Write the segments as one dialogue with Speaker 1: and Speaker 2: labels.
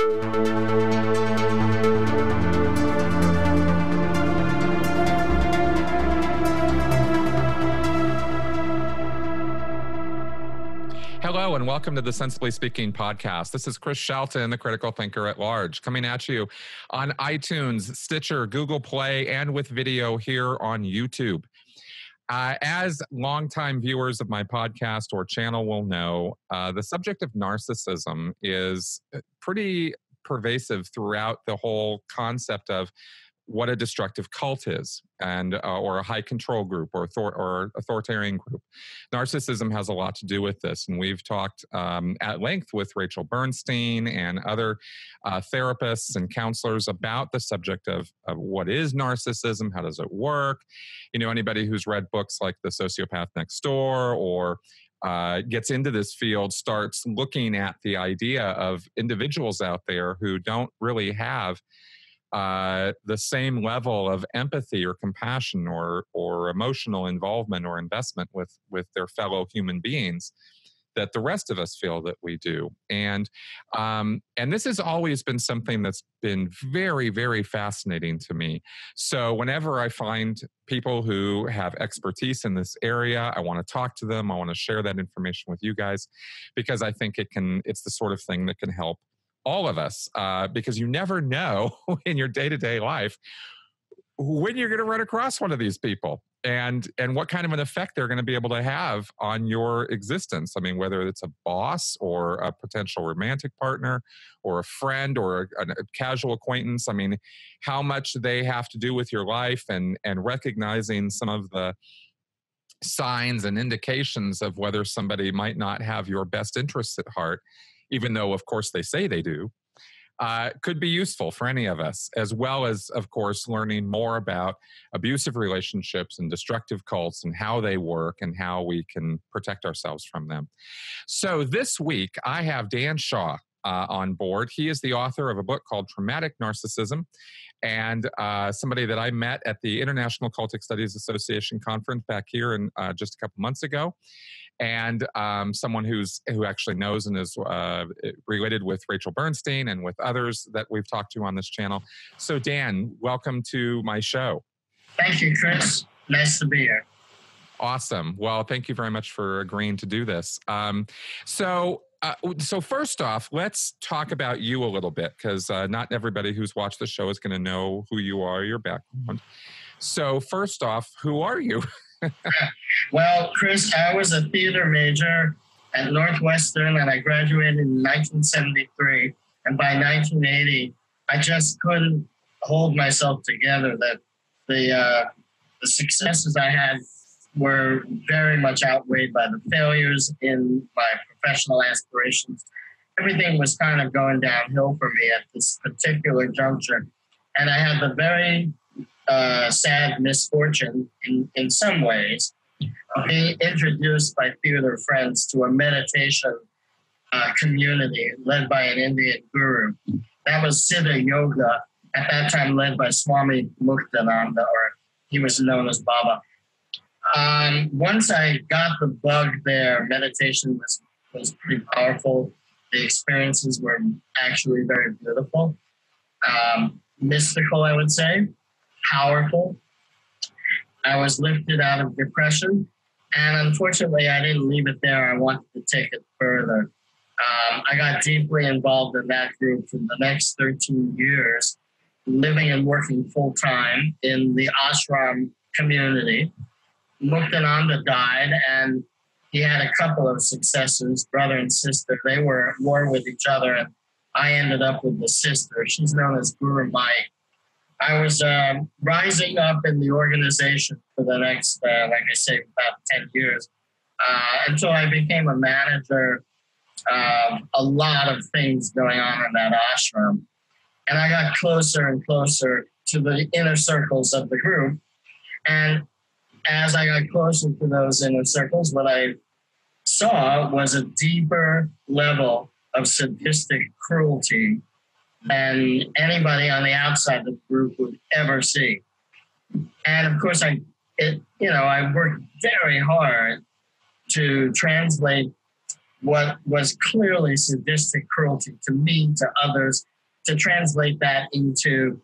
Speaker 1: Hello, and welcome to the Sensibly Speaking podcast. This is Chris Shelton, the critical thinker at large, coming at you on iTunes, Stitcher, Google Play, and with video here on YouTube. Uh, as longtime viewers of my podcast or channel will know, uh, the subject of narcissism is uh, pretty pervasive throughout the whole concept of what a destructive cult is and uh, or a high control group or, author- or authoritarian group. Narcissism has a lot to do with this and we've talked um, at length with rachel bernstein and other uh, therapists and counselors about the subject of, of what is narcissism how does it work? You know anybody who's read books like the sociopath next door or uh, gets into this field starts looking at the idea of individuals out there who don't really have uh, the same level of empathy or compassion or or emotional involvement or investment with with their fellow human beings that the rest of us feel that we do. And um, and this has always been something that's been very very fascinating to me. So whenever i find people who have expertise in this area i want to talk to them i want to share that information with you guys because i think it can it's the sort of thing that can help all of us, uh, because you never know in your day to day life when you're going to run across one of these people and and what kind of an effect they're going to be able to have on your existence. I mean whether it's a boss or a potential romantic partner or a friend or a, a, casual acquaintance i mean how much they have to do with your life and and recognizing some of the signs and indications of whether somebody might not have your best interests at heart even though, of course, they say they do, uh, could be useful for any of us, as well as, of course, learning more about abusive relationships and destructive cults and how they work and how we can protect ourselves from them. So, this week, I have Dan Shaw. Uh, on board. He is the author of a book called Traumatic Narcissism, and uh, somebody that I met at the International Cultic Studies Association conference back here in uh, just a couple months ago and um, someone who's who actually knows and is uh, related with Rachel Bernstein and with others that we've talked to on this channel. So, Dan, welcome to my show.
Speaker 2: Thank you, Chris. Nice to be here.
Speaker 1: Awesome. Well, thank you very much for agreeing to do this. Um, so, uh, so first off, let's talk about you a little bit because uh, not everybody who's watched the show is going to know who you are, your background. So, first off, who are you?
Speaker 2: well, Chris, I was a theater major at Northwestern and I graduated in 1973. And by 1980, I just couldn't hold myself together that the, uh, the successes I had were very much outweighed by the failures in my professional aspirations. Everything was kind of going downhill for me at this particular juncture. And I had the very uh, sad misfortune in, in some ways being introduced by a few of theater friends to a meditation uh, community led by an Indian guru. That was Siddha Yoga, at that time led by Swami Muktananda, or he was known as Baba. Um, once I got the bug there, meditation was, was pretty powerful. The experiences were actually very beautiful, um, mystical, I would say powerful. I was lifted out of depression. And unfortunately, I didn't leave it there. I wanted to take it further. Um, I got deeply involved in that group for the next 13 years, living and working full time in the ashram community. Muktananda died, and he had a couple of successes, brother and sister. They were at war with each other, and I ended up with the sister. She's known as Gurumayi. I was um, rising up in the organization for the next, uh, like I say, about 10 years uh, until I became a manager. Um, a lot of things going on in that ashram. And I got closer and closer to the inner circles of the group. And as I got closer to those inner circles, what I saw was a deeper level of sadistic cruelty than anybody on the outside of the group would ever see. And of course, I, it, you know, I worked very hard to translate what was clearly sadistic cruelty to me, to others, to translate that into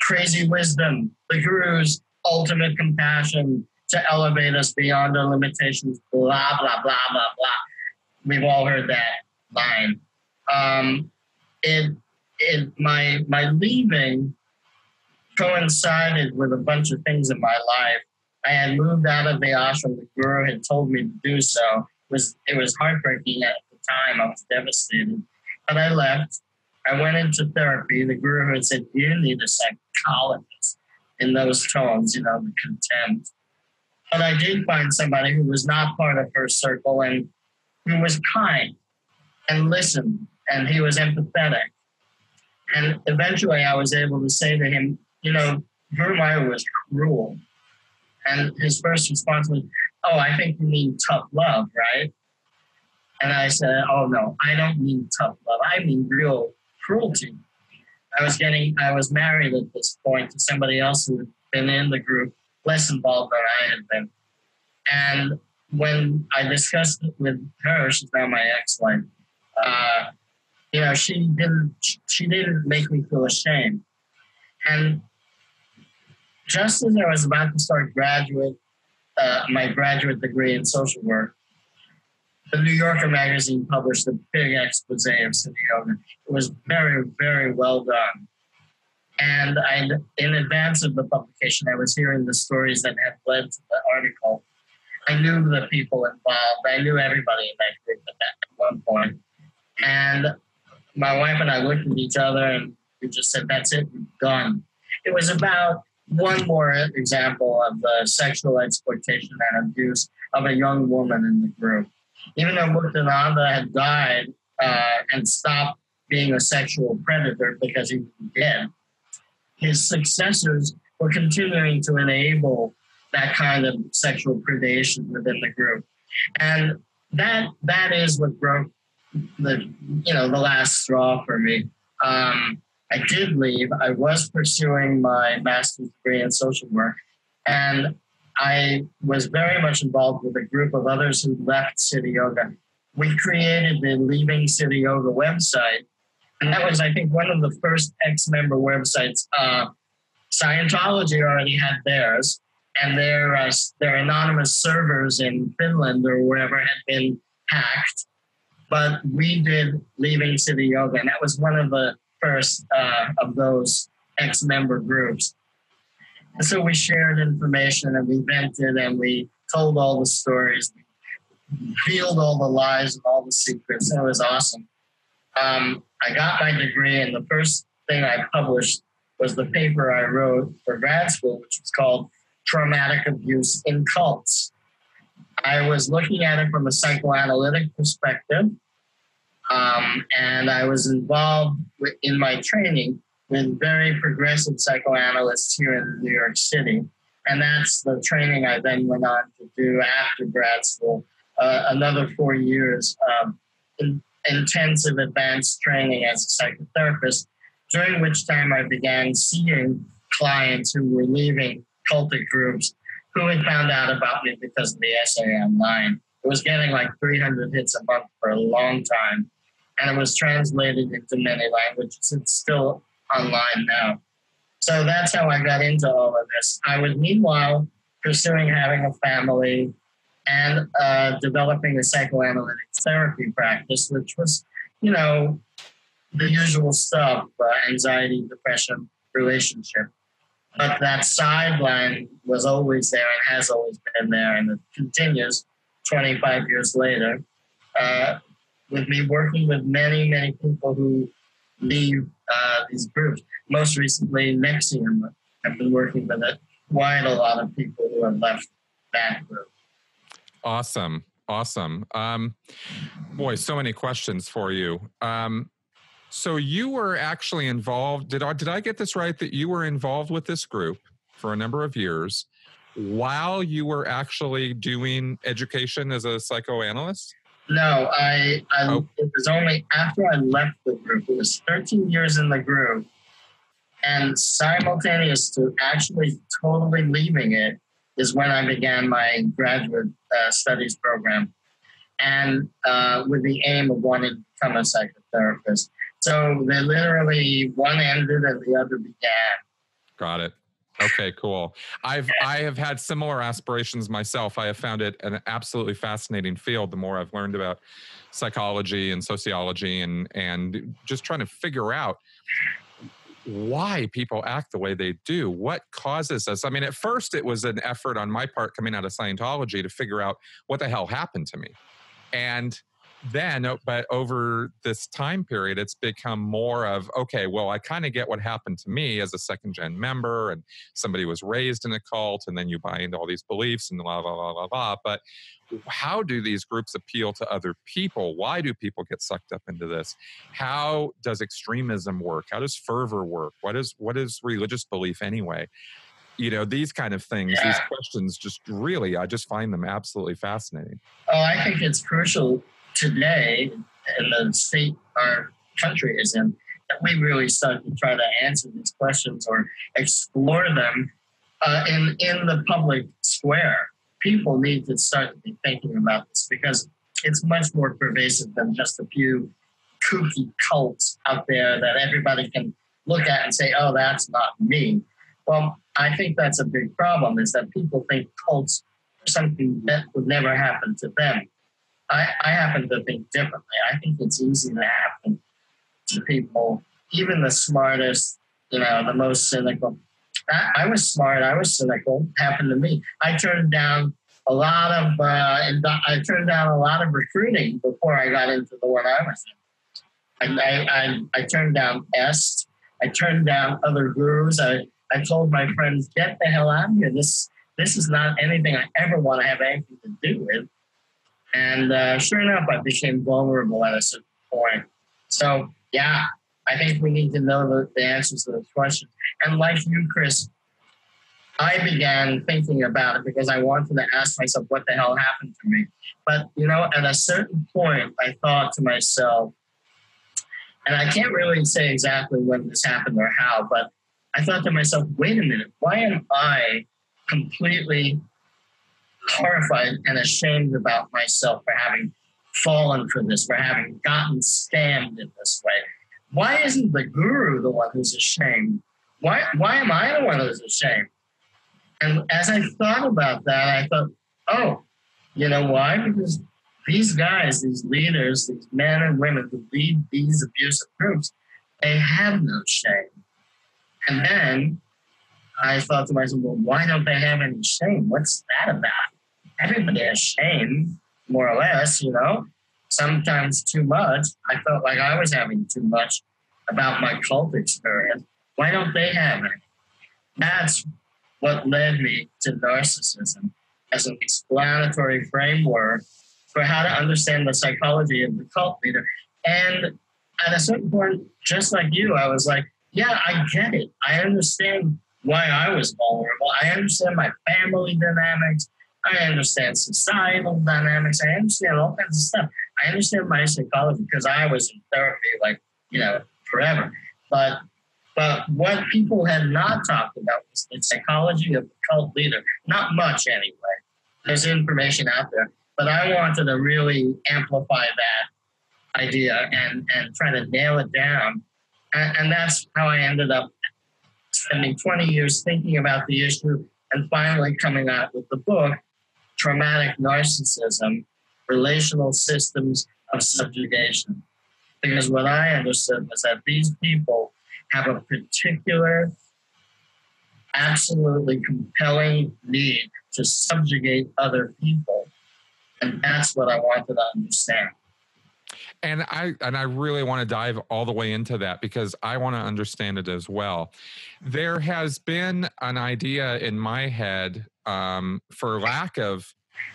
Speaker 2: crazy wisdom, the guru's ultimate compassion to elevate us beyond our limitations, blah, blah, blah, blah, blah. We've all heard that line. Um, it, it, my, my leaving coincided with a bunch of things in my life. I had moved out of the ashram. The guru had told me to do so. It was, it was heartbreaking at the time. I was devastated. But I left. I went into therapy. The guru had said, You need a psychologist in those tones, you know, the contempt. But I did find somebody who was not part of her circle and who was kind and listened and he was empathetic. And eventually I was able to say to him, you know, Guru was cruel. And his first response was, Oh, I think you mean tough love, right? And I said, Oh, no, I don't mean tough love. I mean real cruelty. I was getting, I was married at this point to somebody else who had been in the group, less involved than I had been. And when I discussed it with her, she's now my ex-wife. Uh, you know, she didn't, she didn't make me feel ashamed. And just as I was about to start graduate, uh, my graduate degree in social work, the New Yorker magazine published a big expose of Siddha Yoga. It was very, very well done. And I, in advance of the publication, I was hearing the stories that had led to the article. I knew the people involved. I knew everybody in that group at, that, at one point. And my wife and I looked at each other and we just said, that's it, done. It was about one more example of the sexual exploitation and abuse of a young woman in the group even though Muktananda had died uh, and stopped being a sexual predator because he was dead, his successors were continuing to enable that kind of sexual predation within the group. And that that is what broke the you know the last straw for me. Um, I did leave. I was pursuing my master's degree in social work, and I was very much involved with a group of others who left Siddha Yoga. We created the Leaving Siddha Yoga website. And that was, I think, one of the first ex member websites. Uh, Scientology already had theirs, and their, uh, their anonymous servers in Finland or wherever had been hacked. But we did Leaving Siddha Yoga, and that was one of the first uh, of those ex member groups. So we shared information and we vented and we told all the stories, revealed all the lies and all the secrets. It was awesome. Um, I got my degree, and the first thing I published was the paper I wrote for grad school, which was called Traumatic Abuse in Cults. I was looking at it from a psychoanalytic perspective, um, and I was involved in my training with very progressive psychoanalysts here in New York City. And that's the training I then went on to do after grad school, uh, another four years of in, intensive advanced training as a psychotherapist, during which time I began seeing clients who were leaving cultic groups had found out about me because of the essay online. It was getting like 300 hits a month for a long time, and it was translated into many languages. It's still online now. So that's how I got into all of this. I was meanwhile pursuing having a family and uh, developing a psychoanalytic therapy practice, which was, you know, the usual stuff uh, anxiety, depression, relationship. But that sideline was always there and has always been there, and it continues 25 years later uh, with me working with many, many people who leave uh, these groups. Most recently, NXIVM. I've been working with it. quite a lot of people who have left that group.
Speaker 1: Awesome. Awesome. Um, boy, so many questions for you. Um, so you were actually involved. Did I, did I get this right? That you were involved with this group for a number of years while you were actually doing education as a psychoanalyst?
Speaker 2: No, I, I oh. it was only after I left the group. It was 13 years in the group, and simultaneous to actually totally leaving it is when I began my graduate uh, studies program. and uh, with the aim of wanting to become a psychotherapist. So they literally one ended and the other began.
Speaker 1: Got it. Okay, cool. I've I have had similar aspirations myself. I have found it an absolutely fascinating field. The more I've learned about psychology and sociology, and and just trying to figure out why people act the way they do, what causes us. I mean, at first it was an effort on my part coming out of Scientology to figure out what the hell happened to me, and then but over this time period it's become more of okay well i kind of get what happened to me as a second gen member and somebody was raised in a cult and then you buy into all these beliefs and blah blah blah blah blah but how do these groups appeal to other people? Why do people get sucked up into this? How does extremism work? How does fervor work? What is what is religious belief anyway? You know these kind of things yeah. these questions just really i just find them absolutely fascinating.
Speaker 2: Oh i think it's crucial today in the state our country is in that we really start to try to answer these questions or explore them uh, in in the public square. People need to start to be thinking about this because it's much more pervasive than just a few kooky cults out there that everybody can look at and say, "Oh, that's not me." Well, I think that's a big problem. Is that people think cults are something that would never happen to them I, I happen to think differently. I think it's easy to happen to people, even the smartest, you know, the most cynical. I, I was smart. I was cynical. Happened to me. I turned down a lot of. Uh, I turned down a lot of recruiting before I got into the one I was in. I, I, I, turned down Est. I turned down other gurus. I, I told my friends, get the hell out of here. This this is not anything I ever want to have anything to do with. And uh, sure enough, I became vulnerable at a certain point. So, yeah, I think we need to know the, the answers to those questions. And like you, Chris, I began thinking about it because I wanted to ask myself what the hell happened to me. But, you know, at a certain point, I thought to myself, and I can't really say exactly when this happened or how, but I thought to myself, wait a minute, why am I completely horrified and ashamed about myself for having fallen for this, for having gotten scammed in this way. Why isn't the guru the one who's ashamed? Why, why am I the one who's ashamed? And as I thought about that, I thought, oh, you know why? Because these guys, these leaders, these men and women who lead these abusive groups, they have no shame. And then I thought to myself, well, why don't they have any shame? What's that about? Everybody has shame, more or less, you know. Sometimes too much. I felt like I was having too much about my cult experience. Why don't they have it? That's what led me to narcissism as an explanatory framework for how to understand the psychology of the cult leader. And at a certain point, just like you, I was like, yeah, I get it. I understand why I was vulnerable. I understand my family dynamics. I understand societal dynamics. I understand all kinds of stuff. I understand my psychology because I was in therapy like, you know, forever. But but what people had not talked about was the psychology of the cult leader. Not much anyway. There's information out there. But I wanted to really amplify that idea and, and try to nail it down. And, and that's how I ended up spending 20 years thinking about the issue and finally coming out with the book traumatic narcissism, relational systems of subjugation. Because what I understood was that these people have a particular, absolutely compelling need to subjugate other people. And that's what I wanted to understand
Speaker 1: and i and i really want to dive all the way into that because i want to understand it as well. There has been an idea in my head um, for lack of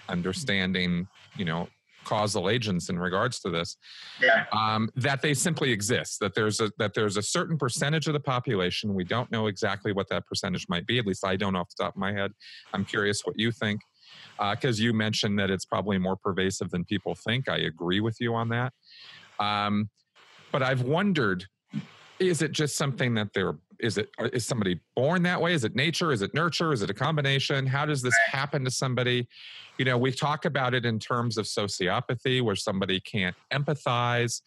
Speaker 1: understanding, you know, causal agents in regards to this
Speaker 2: yeah.
Speaker 1: um, that they simply exist that there's a that there's a certain percentage of the population. We don't know exactly what that percentage might be at least i don't off the top of my head. I'm curious what you think because uh, you mentioned that it's probably more pervasive than people think i agree with you on that um, but i've wondered is it just something that they're is it is somebody born that way? Is it nature? Is it nurture? Is it a combination? How does this happen to somebody? You know, we talk about it in terms of sociopathy, where somebody can't empathize.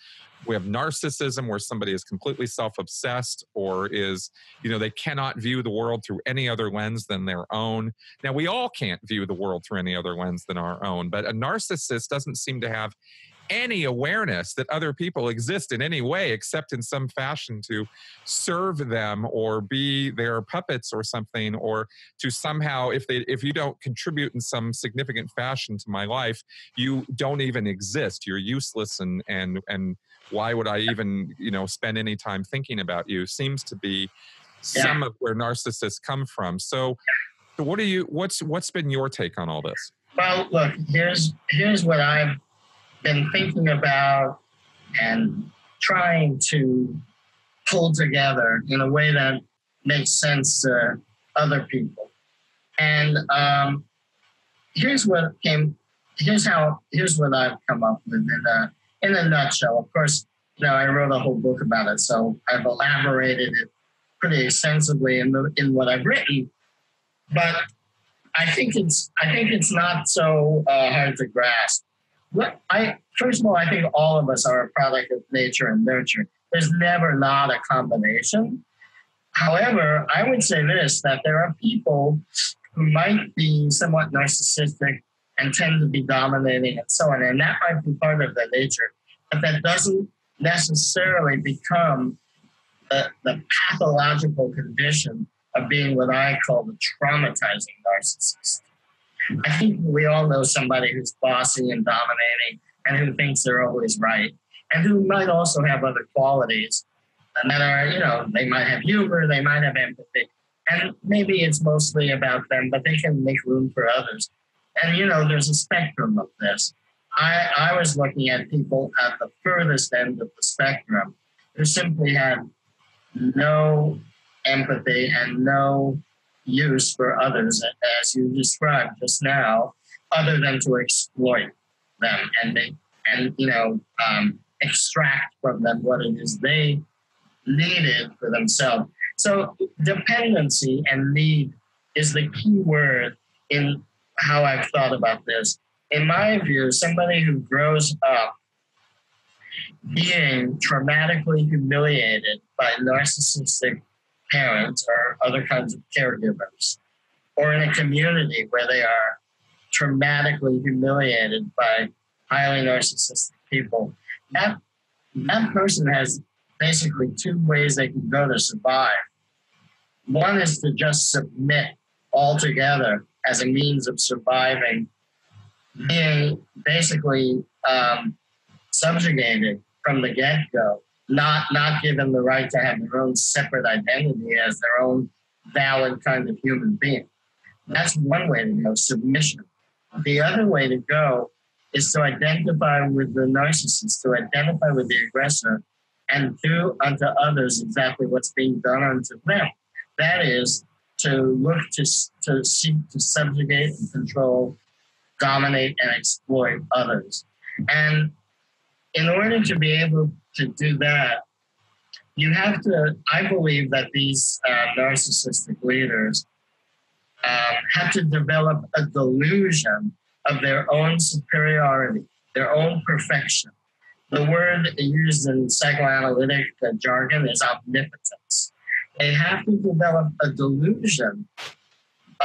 Speaker 1: We have narcissism, where somebody is completely self-obsessed, or is you know they cannot view the world through any other lens than their own. Now, we all can't view the world through any other lens than our own, but a narcissist doesn't seem to have any awareness that other people exist in any way except in some fashion to serve them or be their puppets or something or to somehow if they if you don't contribute in some significant fashion to my life you don't even exist you're useless and and and why would i even you know spend any time thinking about you seems to be some of where narcissists come from so what are you what's what's been your take on all this
Speaker 2: well look here's here's what i've been thinking about and trying to pull together in a way that makes sense to other people. And um, here's what came. Here's how. Here's what I've come up with in a in a nutshell. Of course, you know I wrote a whole book about it, so I've elaborated it pretty extensively in the in what I've written. But I think it's I think it's not so uh, hard to grasp. I first of all, I think all of us are a product of nature and nurture. There's never not a combination. However, I would say this that there are people who might be somewhat narcissistic and tend to be dominating and so on, and that might be part of their nature, but that doesn't necessarily become the, the pathological condition of being what I call the traumatizing narcissist. I think we all know somebody who's bossy and dominating and who thinks they're always right and who might also have other qualities that are, you know, they might have humor, they might have empathy. And maybe it's mostly about them, but they can make room for others. And, you know, there's a spectrum of this. I, I was looking at people at the furthest end of the spectrum who simply had no empathy and no use for others, as you described just now, other than to exploit them and make and you know um, extract from them what it is they needed for themselves. So dependency and need is the key word in how I've thought about this. In my view, somebody who grows up being traumatically humiliated by narcissistic parents or other kinds of caregivers, or in a community where they are traumatically humiliated by highly narcissistic people, that, that person has basically two ways they can go to survive. One is to just submit altogether as a means of surviving, being basically um, subjugated from the get go not not given the right to have their own separate identity as their own valid kind of human being. That's one way to go, submission. The other way to go is to identify with the narcissist, to identify with the aggressor, and do unto others exactly what's being done unto them. That is to look to, to seek to subjugate and control, dominate and exploit others. And in order to be able to do that, you have to, I believe that these uh, narcissistic leaders um, have to develop a delusion of their own superiority, their own perfection. The word used in psychoanalytic jargon is omnipotence. They have to develop a delusion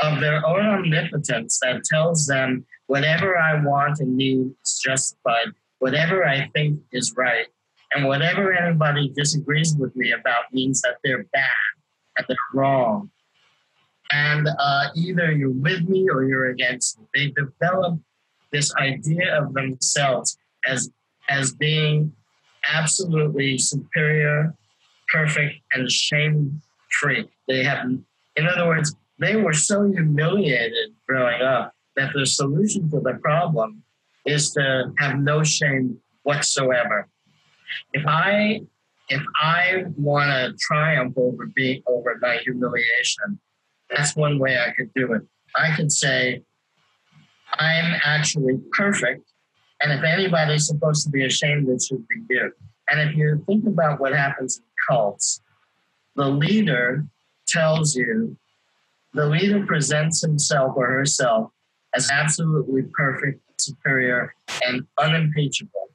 Speaker 2: of their own omnipotence that tells them whatever I want and need is justified, whatever I think is right, and whatever anybody disagrees with me about means that they're bad and they're wrong. And uh, either you're with me or you're against me. They develop this idea of themselves as as being absolutely superior, perfect, and shame free. They have, in other words, they were so humiliated growing up that the solution to the problem is to have no shame whatsoever if I if I want to triumph over being over my humiliation, that's one way I could do it. I could say, I'm actually perfect, and if anybody's supposed to be ashamed, it should be you. And if you think about what happens in cults, the leader tells you, the leader presents himself or herself as absolutely perfect, superior, and unimpeachable.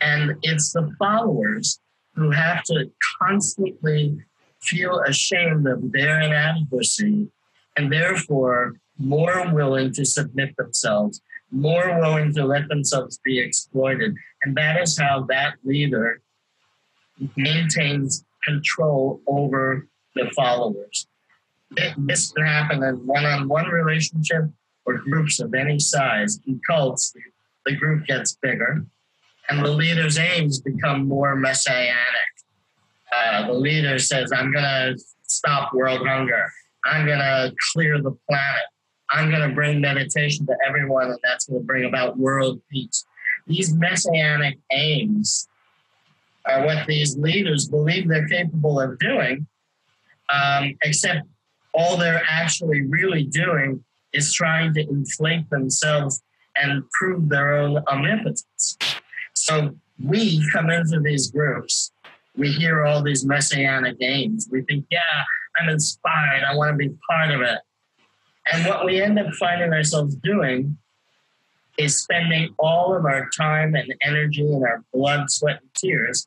Speaker 2: And it's the followers who have to constantly feel ashamed of their inadequacy and therefore more willing to submit themselves, more willing to let themselves be exploited. And that is how that leader maintains control over the followers. This can happen in one on one relationship or groups of any size. In cults, the group gets bigger and the leader's aims become more messianic. Uh, the leader says, I'm going to stop world hunger. I'm going to clear the planet. I'm going to bring meditation to everyone, and that's going to bring about world peace. These messianic aims are what these leaders believe they're capable of doing, um, except all they're actually really doing is trying to inflate themselves and prove their own omnipotence. So we come into these groups, we hear all these messianic aims. We think, yeah, I'm inspired. I want to be part of it. And what we end up finding ourselves doing is spending all of our time and energy and our blood, sweat, and tears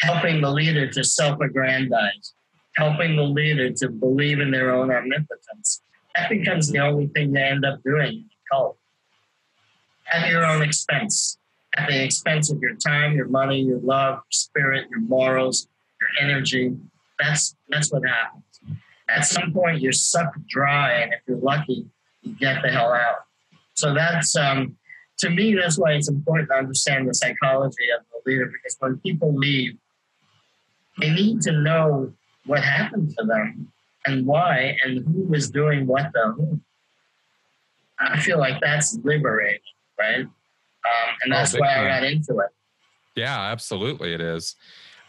Speaker 2: helping the leader to self aggrandize, helping the leader to believe in their own omnipotence. That becomes the only thing they end up doing in a cult at your own expense, at the expense of your time, your money, your love, your spirit, your morals, your energy. That's that's what happens. At some point, you're sucked dry, and if you're lucky, you get the hell out. So that's um, to me. That's why it's important to understand the psychology of the leader, because when people leave, they need to know what happened to them and why, and who was doing what to whom. I feel like that's liberating, right? Um, and that's oh, why I got into it.
Speaker 1: Yeah, absolutely, it is.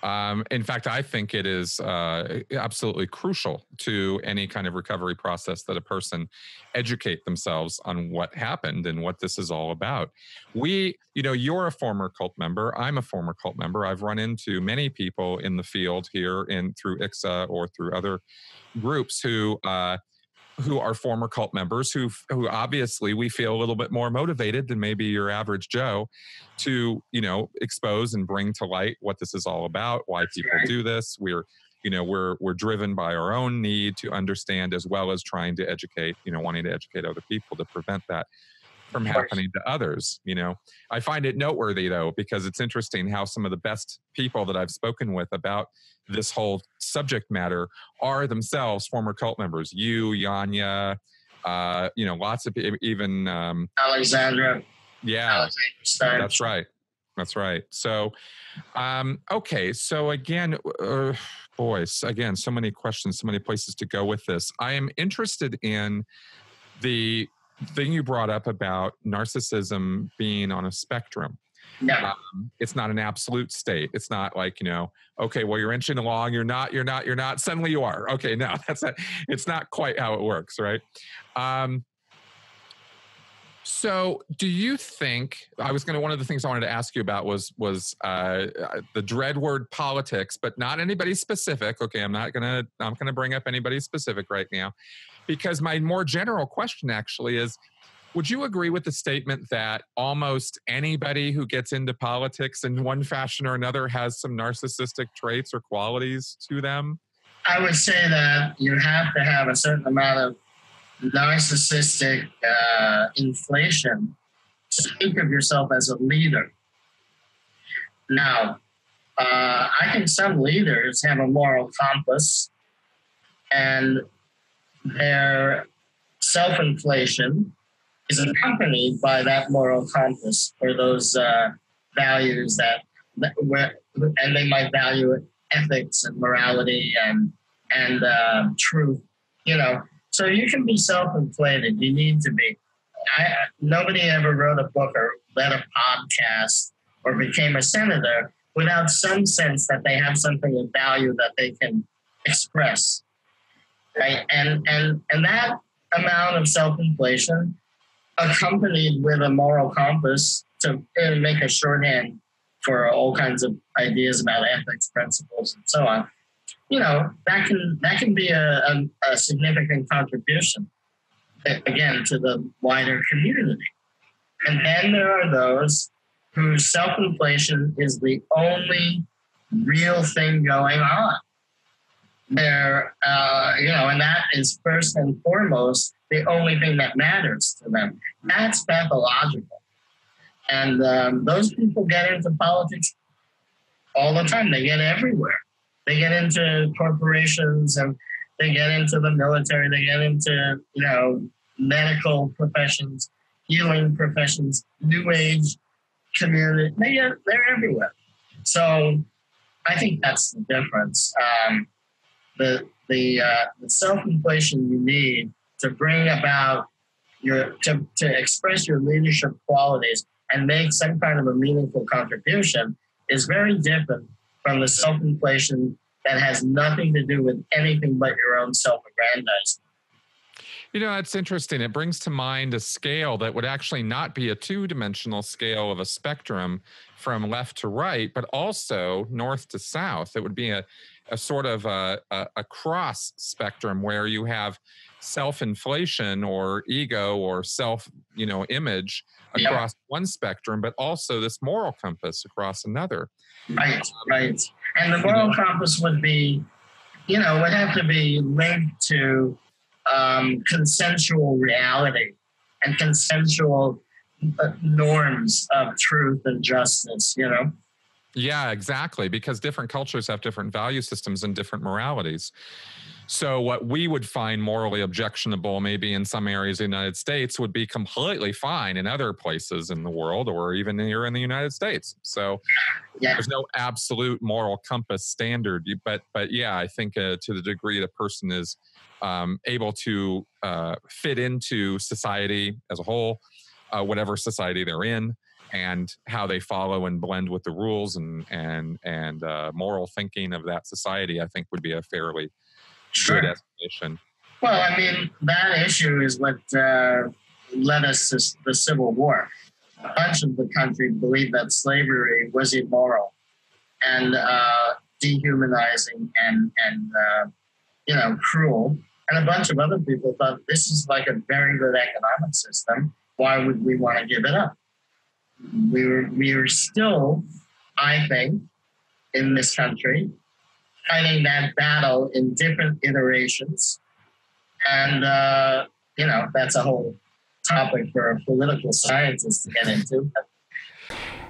Speaker 1: Um, in fact, I think it is uh, absolutely crucial to any kind of recovery process that a person educate themselves on what happened and what this is all about. We, you know, you're a former cult member. I'm a former cult member. I've run into many people in the field here in through ICSA or through other groups who uh, who are former cult members who who obviously we feel a little bit more motivated than maybe your average joe to you know expose and bring to light what this is all about why That's people right. do this we're you know we're we're driven by our own need to understand as well as trying to educate you know wanting to educate other people to prevent that from happening to others you know i find it noteworthy though because it's interesting how some of the best people that i've spoken with about this whole subject matter are themselves former cult members. You, Janja uh, you know, lots of even um,
Speaker 2: Alexandra.
Speaker 1: Yeah, Alexandra that's right. That's right. So, um, okay. So again, uh, boys, again, so many questions, so many places to go with this. I am interested in the thing you brought up about narcissism being on a spectrum.
Speaker 2: Yeah.
Speaker 1: Um, it's not an absolute state. It's not like, you know, okay, well, you're inching along, you're not, you're not, you're not, suddenly you are. Okay, no, that's not, it's not quite how it works, right? Um, so, do you think I was going to? One of the things I wanted to ask you about was was uh, the dread word politics, but not anybody specific. Okay, I'm not gonna I'm gonna bring up anybody specific right now, because my more general question actually is: would you agree with the statement that almost anybody who gets into politics in one fashion or another has some narcissistic traits or qualities to them?
Speaker 2: I would say that you have to have a certain amount of narcissistic uh, inflation to think of yourself as a leader. Now, uh, I think some leaders have a moral compass and their self inflation is accompanied by that moral compass or those uh, values that, that where, and they might value ethics and morality and and uh, truth. You know, so you can be self-inflated. You need to be. I, nobody ever wrote a book or led a podcast or became a senator without some sense that they have something of value that they can express right and and and that amount of self-inflation accompanied with a moral compass to make a shorthand for all kinds of ideas about ethics, principles, and so on. you know, that can that can be a, a, a significant contribution again to the wider community. And then there are those whose self-inflation is the only real thing going on. There, uh, you know, and that is first and foremost the only thing that matters to them. That's pathological. And um, those people get into politics all the time. They get everywhere. They get into corporations and they get into the military. They get into, you know, medical professions, healing professions, new age community. They get, they're everywhere. So I think that's the difference. Um, the the, uh, the self inflation you need to bring about your to, to express your leadership qualities and make some kind of a meaningful contribution is very different from the self inflation that has nothing to do with anything but your own self aggrandizement.
Speaker 1: You know, it's interesting. It brings to mind a scale that would actually not be a two dimensional scale of a spectrum from left to right, but also north to south. It would be a, a sort of a, a, a cross spectrum where you have self-inflation or ego or self you know image across yeah. one spectrum but also this moral compass across another.
Speaker 2: Right right. And the moral compass would be you know would have to be linked to um, consensual reality and consensual uh, norms of truth and justice you know
Speaker 1: yeah exactly because different cultures have different value systems and different moralities so, what we would find morally objectionable, maybe in some areas of the United States, would be completely fine in other places in the world or even here in the United States. So, yeah. there's no absolute moral compass standard. But, but yeah, I think uh, to the degree the person is um, able to uh, fit into society as a whole, uh, whatever society they're in, and how they follow and blend with the rules and and and uh, moral thinking of that society, I think would be a fairly sure. good estimation.
Speaker 2: Well, I mean, that issue is what uh, led us to the Civil War. A bunch of the country believed that slavery was immoral and uh, dehumanizing and, and uh, you know, cruel. And a bunch of other people thought this is like a very good economic system. Why would we want to give it up? We were, we were still, I think, in this country, fighting that battle in different iterations. And, uh, you know, that's a whole topic for a political scientist to get into.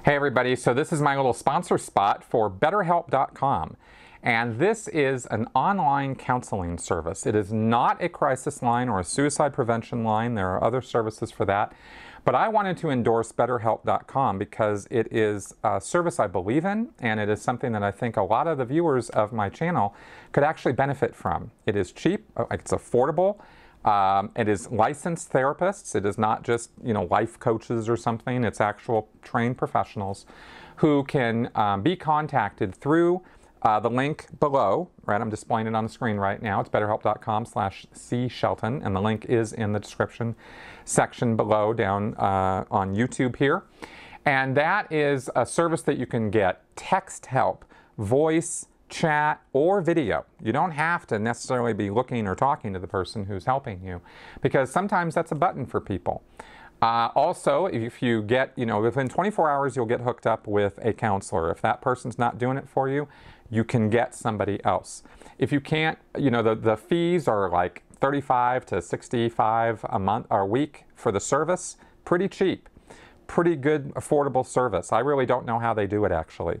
Speaker 3: Hey, everybody. So, this is my little sponsor spot for BetterHelp.com. And this is an online counseling service. It is not a crisis line or a suicide prevention line. There are other services for that. But I wanted to endorse BetterHelp.com because it is a service I believe in, and it is something that I think a lot of the viewers of my channel could actually benefit from. It is cheap, uh, it's affordable. Um, it is licensed therapists. It is not just you know life coaches or something. It's actual trained professionals who can um, be contacted through uh, the link below, right? I'm displaying it on the screen right now. It's betterhelp.com slash C Shelton, and the link is in the description section below down uh, on YouTube here. And that is a service that you can get text help, voice, chat, or video. You don't have to necessarily be looking or talking to the person who's helping you because sometimes that's a button for people. Uh, also, if you get, you know, within 24 hours, you'll get hooked up with a counselor. If that person's not doing it for you, you can get somebody else. If you can't, you know, the, the fees are like 35 to 65 a month or a week for the service. Pretty cheap, pretty good, affordable service. I really don't know how they do it actually.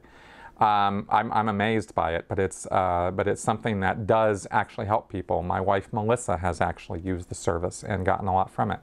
Speaker 3: Um, I'm, I'm, amazed by it, but it's, uh, but it's something that does actually help people. My wife Melissa has actually used the service and gotten a lot from it.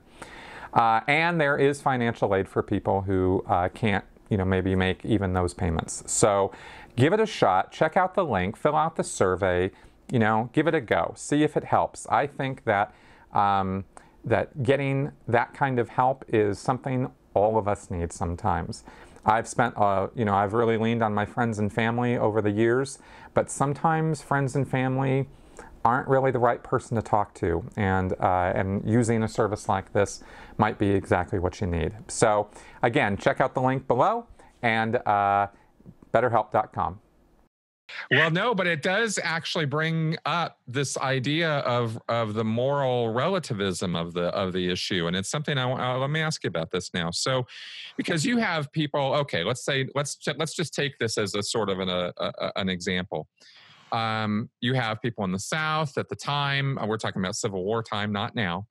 Speaker 3: Uh, and there is financial aid for people who uh, can't, you know, maybe make even those payments. So give it a shot. Check out the link. Fill out the survey. You know, give it a go. See if it helps. I think that um, that getting that kind of help is something all of us need sometimes. I've spent, uh, you know, I've really leaned on my friends and family over the years, but sometimes friends and family aren't really the right person to talk to, and uh, and using a service like this might be exactly what you need. So again, check out the link below and uh, BetterHelp.com.
Speaker 1: well, no, but it does actually bring up this idea of of the moral relativism of the of the issue, and it's something I uh, let me ask you about this now. So, because you have people, okay, let's say let's let's just take this as a sort of an a, a, an example. Um, you have people in the South at the time. We're talking about Civil War time, not now.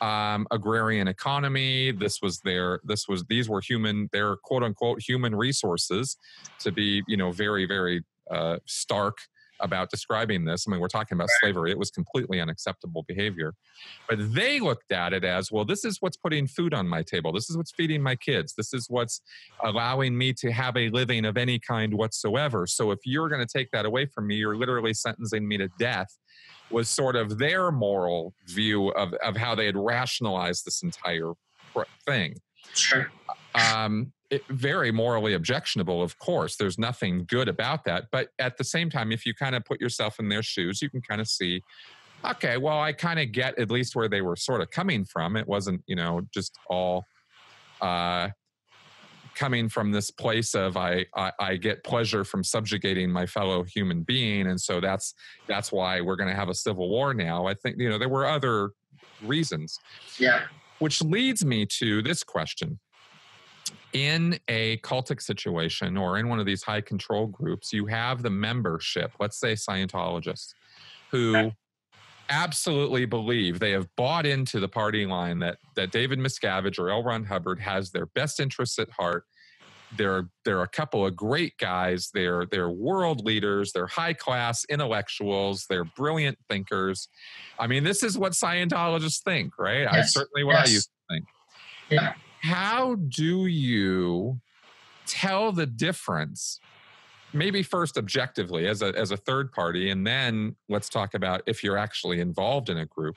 Speaker 1: Um, agrarian economy. This was their. This was these were human. Their quote unquote human resources. To be you know very very uh, stark about describing this. I mean, we're talking about slavery. It was completely unacceptable behavior. But they looked at it as well, this is what's putting food on my table. This is what's feeding my kids. This is what's allowing me to have a living of any kind whatsoever. So if you're going to take that away from me, you're literally sentencing me to death, was sort of their moral view of, of how they had rationalized this entire thing.
Speaker 2: Sure.
Speaker 1: Um, it, very morally objectionable, of course. There's nothing good about that. But at the same time, if you kind of put yourself in their shoes, you can kind of see, okay, well, I kind of get at least where they were sort of coming from. It wasn't, you know, just all uh, coming from this place of I, I, I get pleasure from subjugating my fellow human being, and so that's that's why we're going to have a civil war now. I think you know there were other reasons.
Speaker 2: Yeah.
Speaker 1: Which leads me to this question in a cultic situation or in one of these high control groups, you have the membership, let's say Scientologists, who absolutely believe they have bought into the party line that that David Miscavige or L. Ron Hubbard has their best interests at heart. They're they're a couple of great guys. They're they're world leaders. They're high class intellectuals. They're brilliant thinkers. I mean, this is what Scientologists think, right? Yes. I certainly what yes. I used to think.
Speaker 2: Yeah
Speaker 1: how do you tell the difference maybe first objectively as a as a third party and then let's talk about if you're actually involved in a group.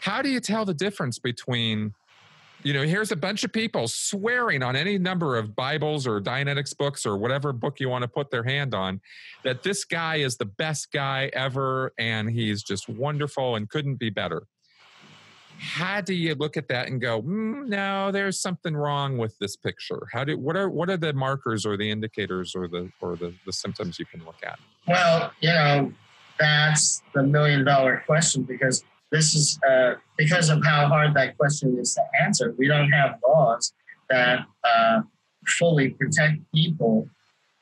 Speaker 1: How do you tell the difference between you know here's a bunch of people swearing on any number of bibles or dianetics books or whatever book you want to put their hand on that this guy is the best guy ever and he's just wonderful and couldn't be better how do you look at that and go mm, no there's something wrong with this picture. How do what are what are the markers or the indicators or the or the, the symptoms you can look at?
Speaker 2: Well you know that's the million dollar question because this is uh, because of how hard that question is to answer we don't have laws that uh, fully protect people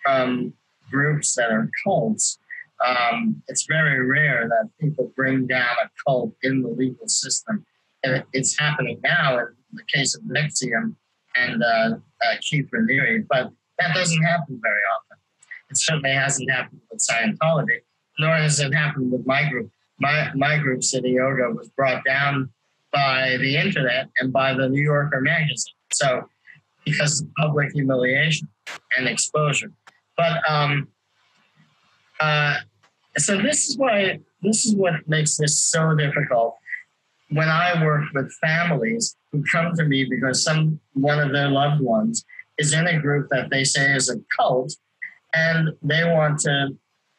Speaker 2: from groups that are cults. Um, it's very rare that people bring down a cult in the legal system it's happening now in the case of NXIVM and uh, uh, Keith Raniere, but that doesn't happen very often. It certainly hasn't happened with Scientology, nor has it happened with my group. My, my group, Siddha Yoga, was brought down by the internet and by the New Yorker magazine. So, because of public humiliation and exposure. But um, uh, so this is why this is what makes this so difficult when I work with families who come to me because some one of their loved ones is in a group that they say is a cult, and they want to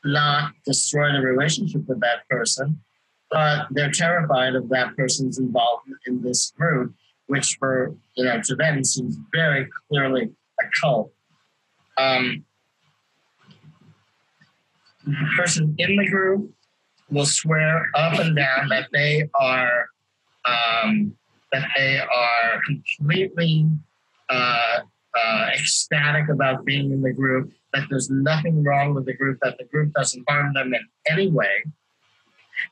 Speaker 2: not destroy the relationship with that person, but they're terrified of that person's involvement in this group, which for you know to them seems very clearly a cult. Um, the person in the group will swear up and down that they are um, that they are completely uh, uh, ecstatic about being in the group, that there's nothing wrong with the group, that the group doesn't harm them in any way.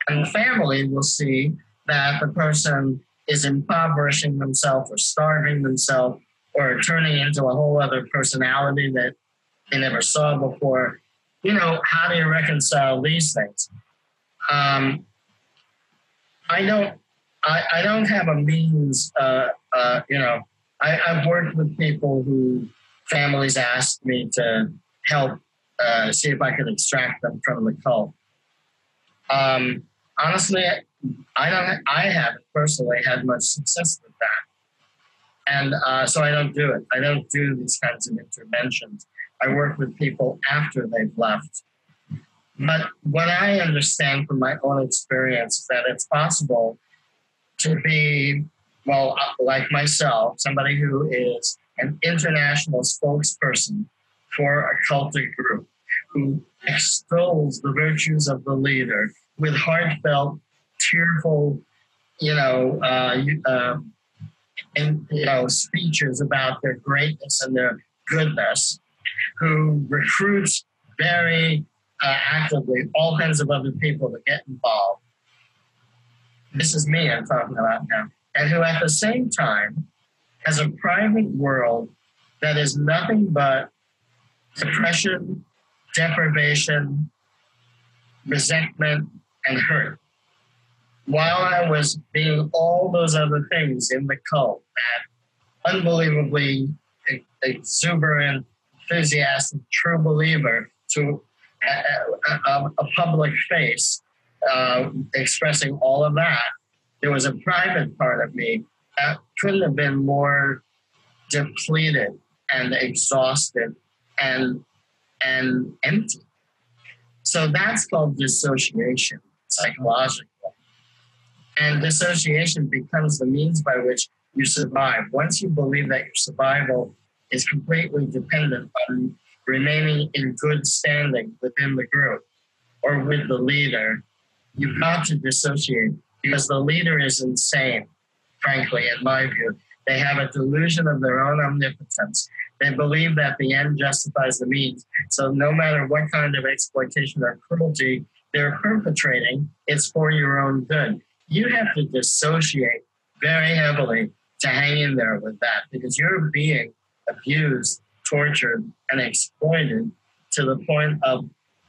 Speaker 2: And the family will see that the person is impoverishing themselves or starving themselves or turning into a whole other personality that they never saw before. You know, how do you reconcile these things? Um, I don't I, I don't have a means, uh, uh, you know, I, have worked with people who families asked me to help uh, see if I could extract them from the cult. Um, honestly, I don't. I haven't personally had much success with that, and uh, so I don't do it. I don't do these kinds of interventions. I work with people after they've left. But what I understand from my own experience is that it's possible to be, well, uh, like myself, somebody who is an international spokesperson for a cultic group who extols the virtues of the leader with heartfelt, tearful, you know, uh, uh, you know speeches about their greatness and their goodness, who recruits very uh, actively all kinds of other people to get involved. This is me I'm talking about now, and who at the same time has a private world that is nothing but depression, deprivation, resentment, and hurt. While I was being all those other things in the cult, that unbelievably exuberant, enthusiastic, true believer to a, a, a public face uh, expressing all of that, there was a private part of me that couldn't have been more depleted and exhausted and and empty. So that's called dissociation, psychological. And dissociation becomes the means by which you survive. Once you believe that your survival is completely dependent on remaining in good standing within the group or with the leader, you've got to dissociate because the leader is insane, frankly, in my view. They have a delusion of their own omnipotence. They believe that the end justifies the means. So no matter what kind of exploitation or cruelty they're perpetrating, it's for your own good. You have to dissociate very heavily to hang in there with that because you're being abused, tortured, and exploited to the point of,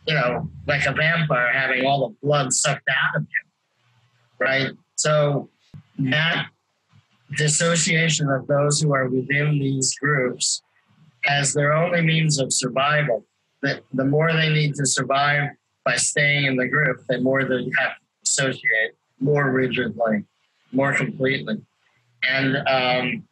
Speaker 2: you know, like a vampire having all the blood sucked out of you. Right? So that dissociation of those who are within these groups as their only means of survival. That the more they need to survive by staying in the group, the more they have to associate more rigidly, more completely. And um,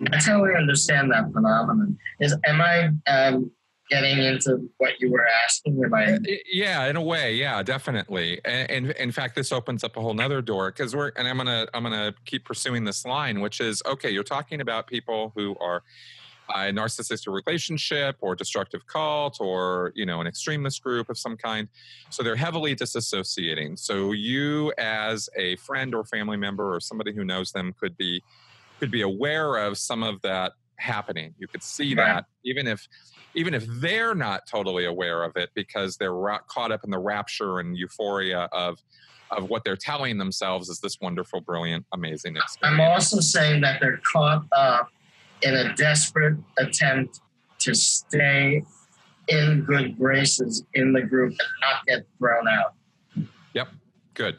Speaker 2: that's how we understand that phenomenon. Is am I um, getting into what you were asking? Am I?
Speaker 1: Uh, yeah, in a way, yeah, definitely. And, and in fact, this opens up a whole nother door because we're and I'm gonna I'm gonna keep pursuing this line, which is okay. You're talking about people who are a narcissistic relationship or destructive cult or you know an extremist group of some kind so they're heavily disassociating so you as a friend or family member or somebody who knows them could be could be aware of some of that happening you could see right. that even if even if they're not totally aware of it because they're ra- caught up in the rapture and euphoria of of what they're telling themselves is this wonderful brilliant amazing experience
Speaker 2: i'm also saying that they're caught up in a desperate attempt to stay in good graces in the group and not get thrown out.
Speaker 1: Yep, good.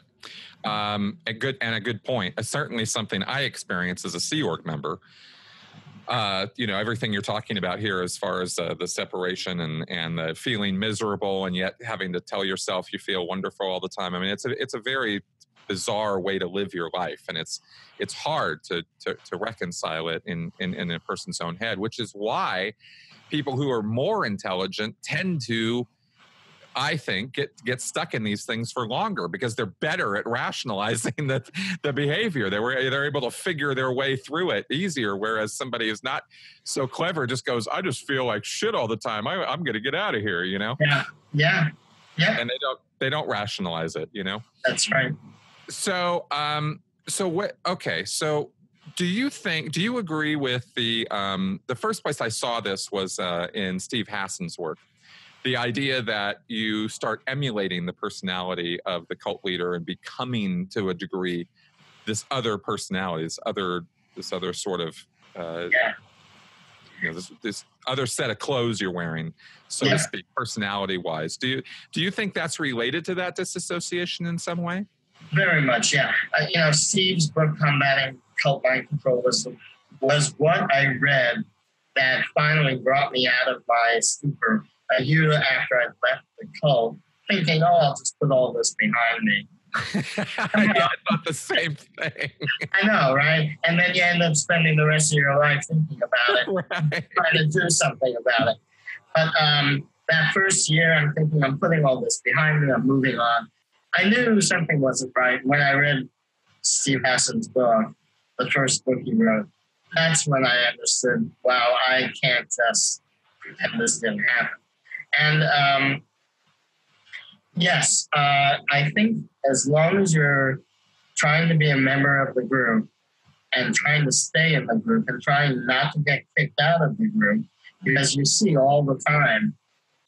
Speaker 1: Um, a good and a good point. Uh, certainly something I experience as a Sea Org member. Uh, you know everything you're talking about here, as far as uh, the separation and and the feeling miserable, and yet having to tell yourself you feel wonderful all the time. I mean, it's a it's a very bizarre way to live your life and it's it's hard to to, to reconcile it in, in in a person's own head which is why people who are more intelligent tend to I think get get stuck in these things for longer because they're better at rationalizing the the behavior. They were they're able to figure their way through it easier. Whereas somebody who's not so clever just goes, I just feel like shit all the time. I, I'm going to get out of here. You know?
Speaker 2: Yeah, yeah, yeah.
Speaker 1: And they don't they don't rationalize it. You know?
Speaker 2: That's right.
Speaker 1: So, um, so what? Okay, so do you think? Do you agree with the um, the first place I saw this was uh, in Steve Hassan's work? The idea that you start emulating the personality of the cult leader and becoming, to a degree, this other personality, this other, this other sort of, uh, yeah. you know, this, this other set of clothes you're wearing, so yeah. to speak, personality-wise. Do you do you think that's related to that disassociation in some way?
Speaker 2: Very much, yeah. Uh, you know, Steve's book, Combating Cult Mind Control, was, was what I read that finally brought me out of my stupor a year after I'd left the cult, thinking, oh, I'll just put all this behind me.
Speaker 1: yeah, I thought the same thing.
Speaker 2: I know, right? And then you end up spending the rest of your life thinking about it, right. trying to do something about it. But um, that first year, I'm thinking, I'm putting all this behind me, I'm moving on. I knew something wasn't right when I read Steve Hassan's book, the first book he wrote. That's when I understood, wow, I can't just pretend this didn't happen. And um, yes, uh, I think as long as you're trying to be a member of the group and trying to stay in the group and trying not to get kicked out of the group, because you see all the time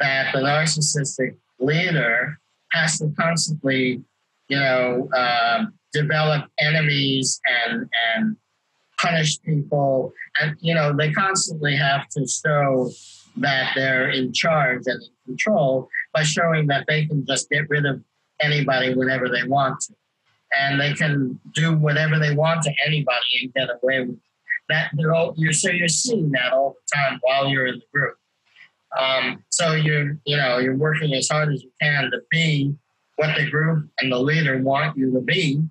Speaker 2: that the narcissistic leader has to constantly, you know, uh, develop enemies and and punish people, and you know they constantly have to show that they're in charge and in control by showing that they can just get rid of anybody whenever they want to, and they can do whatever they want to anybody and get away with it. that. They're all, you're so you're seeing that all the time while you're in the group. Um, so you're, you know, you're working as hard as you can to be what the group and the leader want you to be.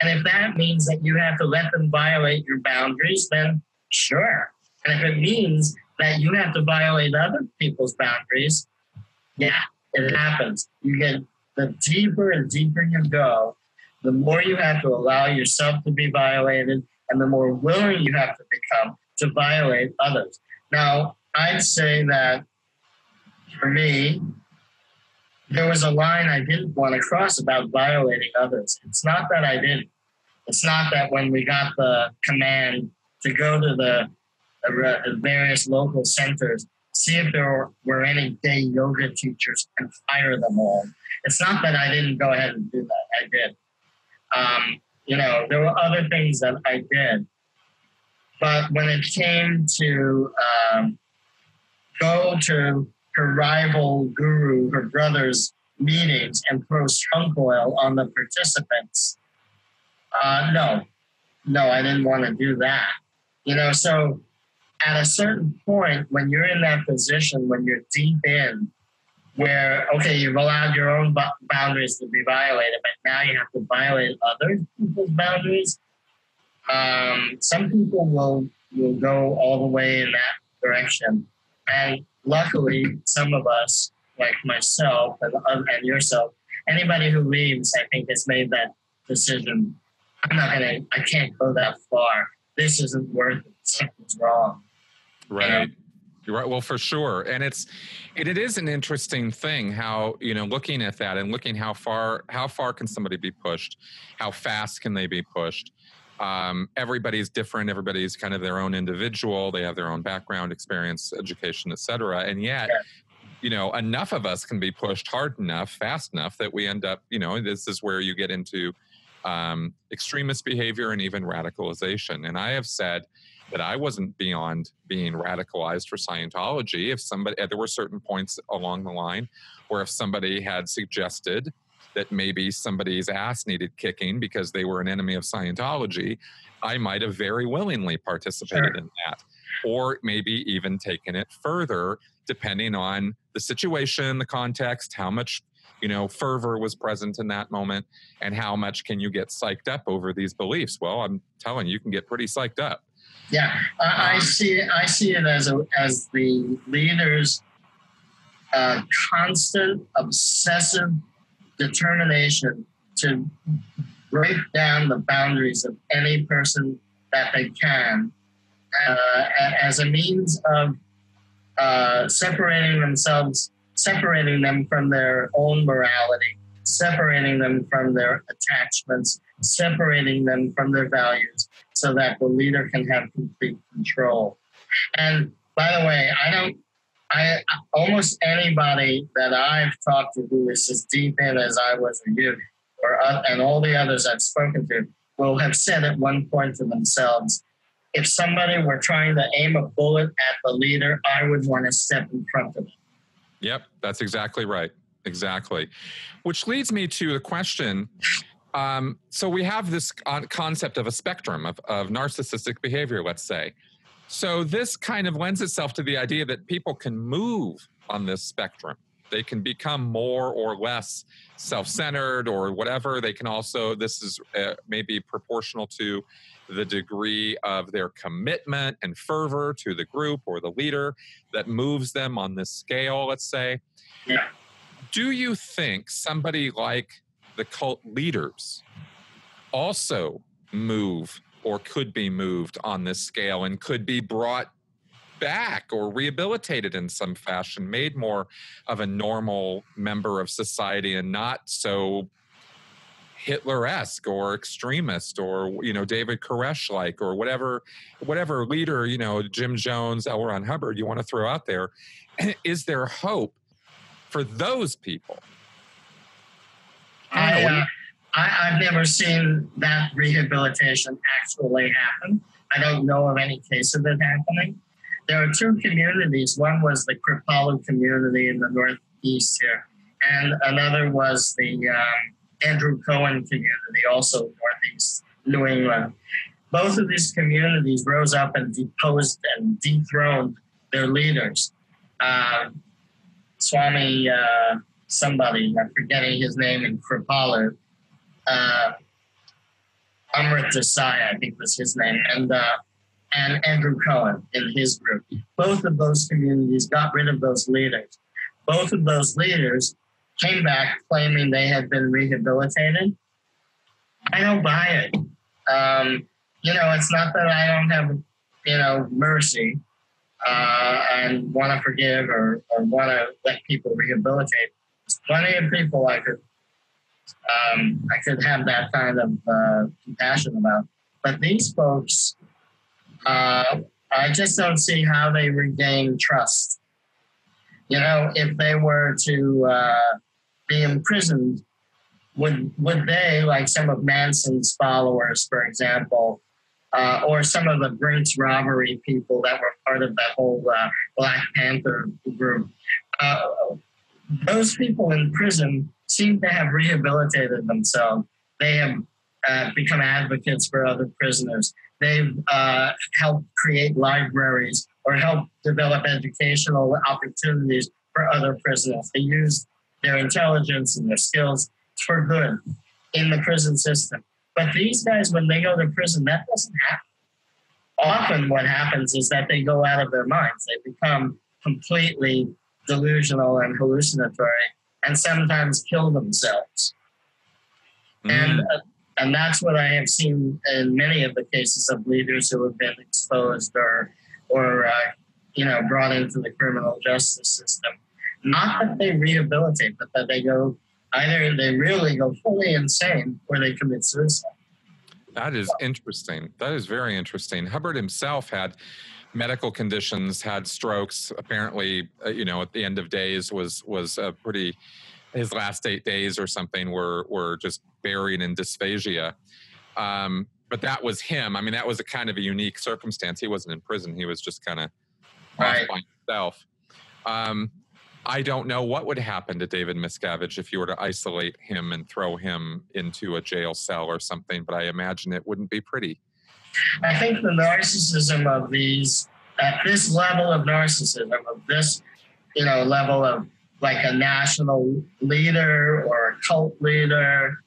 Speaker 2: And if that means that you have to let them violate your boundaries, then sure. And if it means that you have to violate other people's boundaries, yeah, it happens. You get the deeper and deeper you go, the more you have to allow yourself to be violated, and the more willing you have to become to violate others. Now, I'd say that for me, there was a line I didn't want to cross about violating others. It's not that I didn't. It's not that when we got the command to go to the, various local centers, see if there were any day yoga teachers and fire them all. It's not that I didn't go ahead and do that. I did. Um, you know, there were other things that I did. But when it came to um, go to her rival guru, her brother's meetings and throw skunk oil on the participants. Uh, no, no, I didn't want to do that. You know, so at a certain point, when you're in that position, when you're deep in, where okay, you've allowed your own boundaries to be violated, but now you have to violate other people's boundaries. Um, some people will will go all the way in that direction, and luckily, some of us, like myself and, and yourself, anybody who leaves, I think, has made that decision. I'm not gonna. I can't go that far. This isn't worth it. Something's wrong.
Speaker 1: Right. You're right. Well, for sure, and it's it, it is an interesting thing how you know looking at that and looking how far how far can somebody be pushed, how fast can they be pushed, um, everybody's different. Everybody's kind of their own individual. They have their own background experience education etc and yet yeah. you know enough of us can be pushed hard enough fast enough that we end up you know this is where you get into um, extremist behavior and even radicalization. And i have said that i wasn't beyond being radicalized for scientology if somebody there were certain points along the line where if somebody had suggested that maybe somebody's ass needed kicking because they were an enemy of Scientology, I might have very willingly participated sure. in that. Or maybe even taken it further, depending on the situation, the context, how much you know fervor was present in that moment and how much can you get psyched up over these beliefs well i'm telling you you can get pretty psyched up
Speaker 2: yeah i, I um, see it i see it as a as the leaders uh, constant obsessive determination to break down the boundaries of any person that they can uh, as a means of uh, separating themselves, separating them from their own morality, separating them from their attachments, separating them from their values so that the leader can have complete control. And by the way, I don't I almost anybody that I've talked to who is as deep in as I was with you, or uh, and all the others I've spoken to, will have said at one point to themselves, if somebody were trying to aim a bullet at the leader, I would want to step in front of them.
Speaker 1: Yep, that's exactly right. Exactly. Which leads me to the question. Um, so we have this concept of a spectrum of, of narcissistic behavior, let's say. So this kind of lends itself to the idea that people can move on this spectrum. They can become more or less self centered or whatever. They can also, this is uh, maybe proportional to the degree of their commitment and fervor to the group or the leader that moves them on this scale, let's say.
Speaker 2: Yeah.
Speaker 1: Do you think somebody like the cult leaders also move or could be moved on this scale and could be brought back or rehabilitated in some fashion, made more of a normal member of society and not so Hitler-esque or extremist or you know David Koresh like or whatever whatever leader you know Jim Jones, L. Ron Hubbard you want to throw out there. Is there hope for those people?
Speaker 2: I, uh, I, I've never seen that rehabilitation actually happen. I don't know of any case of it happening. There are two communities. One was the Kripalu community in the northeast here, and another was the um, Andrew Cohen community, also northeast New England. Both of these communities rose up and deposed and dethroned their leaders. Uh, Swami, uh, somebody, I'm forgetting his name in Kripalu, uh, Amrit Desai, I think was his name, and uh, and Andrew Cohen in his group. Both of those communities got rid of those leaders. Both of those leaders came back claiming they had been rehabilitated. I don't buy it. Um, you know, it's not that I don't have, you know, mercy uh, and want to forgive or, or want to let people rehabilitate. Plenty of people I could um, I could have that kind of uh, compassion about. But these folks, uh, I just don't see how they regain trust. You know, if they were to uh, be imprisoned, would would they, like some of Manson's followers, for example, uh, or some of the Brinks robbery people that were part of that whole uh, Black Panther group, uh, those people in prison seem to have rehabilitated themselves. They have uh, become advocates for other prisoners. They've uh, helped create libraries or helped develop educational opportunities for other prisoners. They use their intelligence and their skills for good in the prison system. But these guys, when they go to prison, that doesn't happen. Often, what happens is that they go out of their minds. They become completely delusional and hallucinatory, and sometimes kill themselves. Mm. And uh, and that's what I have seen in many of the cases of leaders who have been exposed or or uh, you know brought into the criminal justice system. Not that they rehabilitate, but that they go either they really go fully insane or they commit suicide.
Speaker 1: That is interesting. That is very interesting. Hubbard himself had medical conditions, had strokes. Apparently, uh, you know, at the end of days was was a pretty. His last eight days or something were were just buried in dysphagia. Um, but that was him. I mean, that was a kind of a unique circumstance. He wasn't in prison. He was just kind of right. by himself. Um, I don't know what would happen to David Miscavige if you were to isolate him and throw him into a jail cell or something, but I imagine it wouldn't be pretty.
Speaker 2: I think the narcissism of these, at this level of narcissism, of this, you know, level of like a national leader or a cult leader,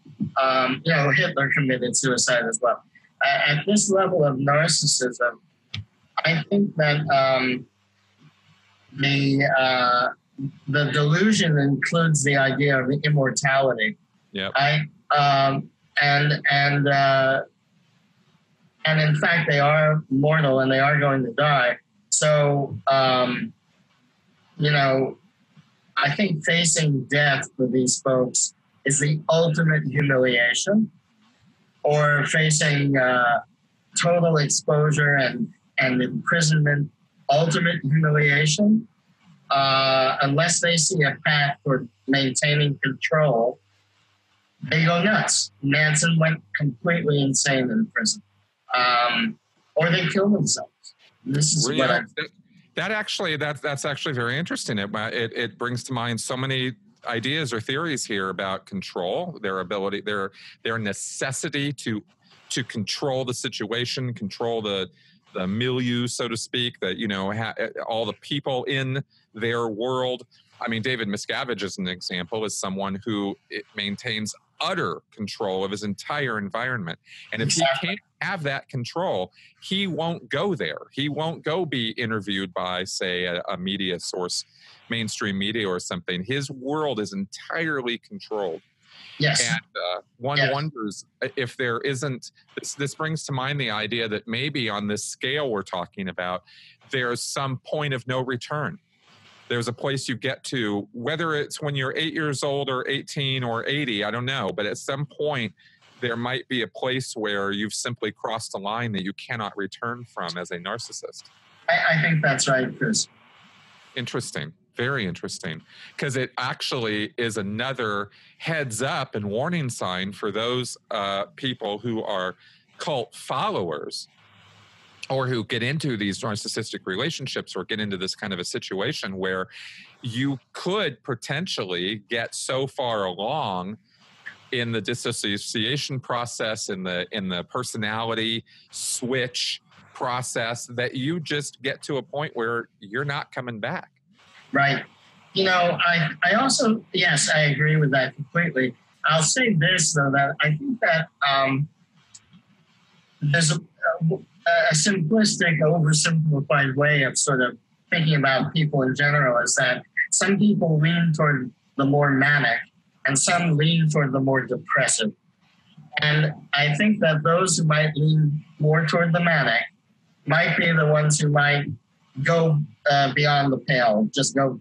Speaker 2: um, you know, Hitler committed suicide as well. At this level of narcissism, I think that um, the uh, the delusion includes the idea of immortality.
Speaker 1: Yeah.
Speaker 2: Right. Um, and and uh, and in fact, they are mortal and they are going to die. So um, you know, I think facing death for these folks is the ultimate humiliation, or facing uh, total exposure and and imprisonment, ultimate humiliation uh, unless they see a path for maintaining control, they go nuts. Manson went completely insane in prison, um, or they kill themselves. This is what I.
Speaker 1: That actually, that that's actually very interesting. It, it it brings to mind so many ideas or theories here about control, their ability, their their necessity to to control the situation, control the the milieu, so to speak, that you know ha- all the people in their world. I mean, David Miscavige, as an example, is someone who maintains utter control of his entire environment. And if exactly. he can't have that control, he won't go there. He won't go be interviewed by, say, a, a media source, mainstream media or something. His world is entirely controlled.
Speaker 2: Yes.
Speaker 1: And uh, one
Speaker 2: Yes.
Speaker 1: wonders if there isn't, this, this brings to mind the idea that maybe on this scale we're talking about, there's some point of no return. There's a place you get to, whether it's when you're eight years old or 18 or 80, I don't know, but at some point, there might be a place where you've simply crossed a line that you cannot return from as a narcissist.
Speaker 2: I, I think that's right, Chris.
Speaker 1: Interesting. Very interesting. Because it actually is another heads up and warning sign for those uh, people who are cult followers or who get into these narcissistic relationships or get into this kind of a situation where you could potentially get so far along in the dissociation process in the in the personality switch process that you just get to a point where you're not coming back
Speaker 2: Right. You know, I, I also, yes, I agree with that completely. I'll say this, though, that I think that um, there's a, a simplistic, oversimplified way of sort of thinking about people in general is that some people lean toward the more manic and some lean toward the more depressive. And I think that those who might lean more toward the manic might be the ones who might go uh, beyond the pale, just go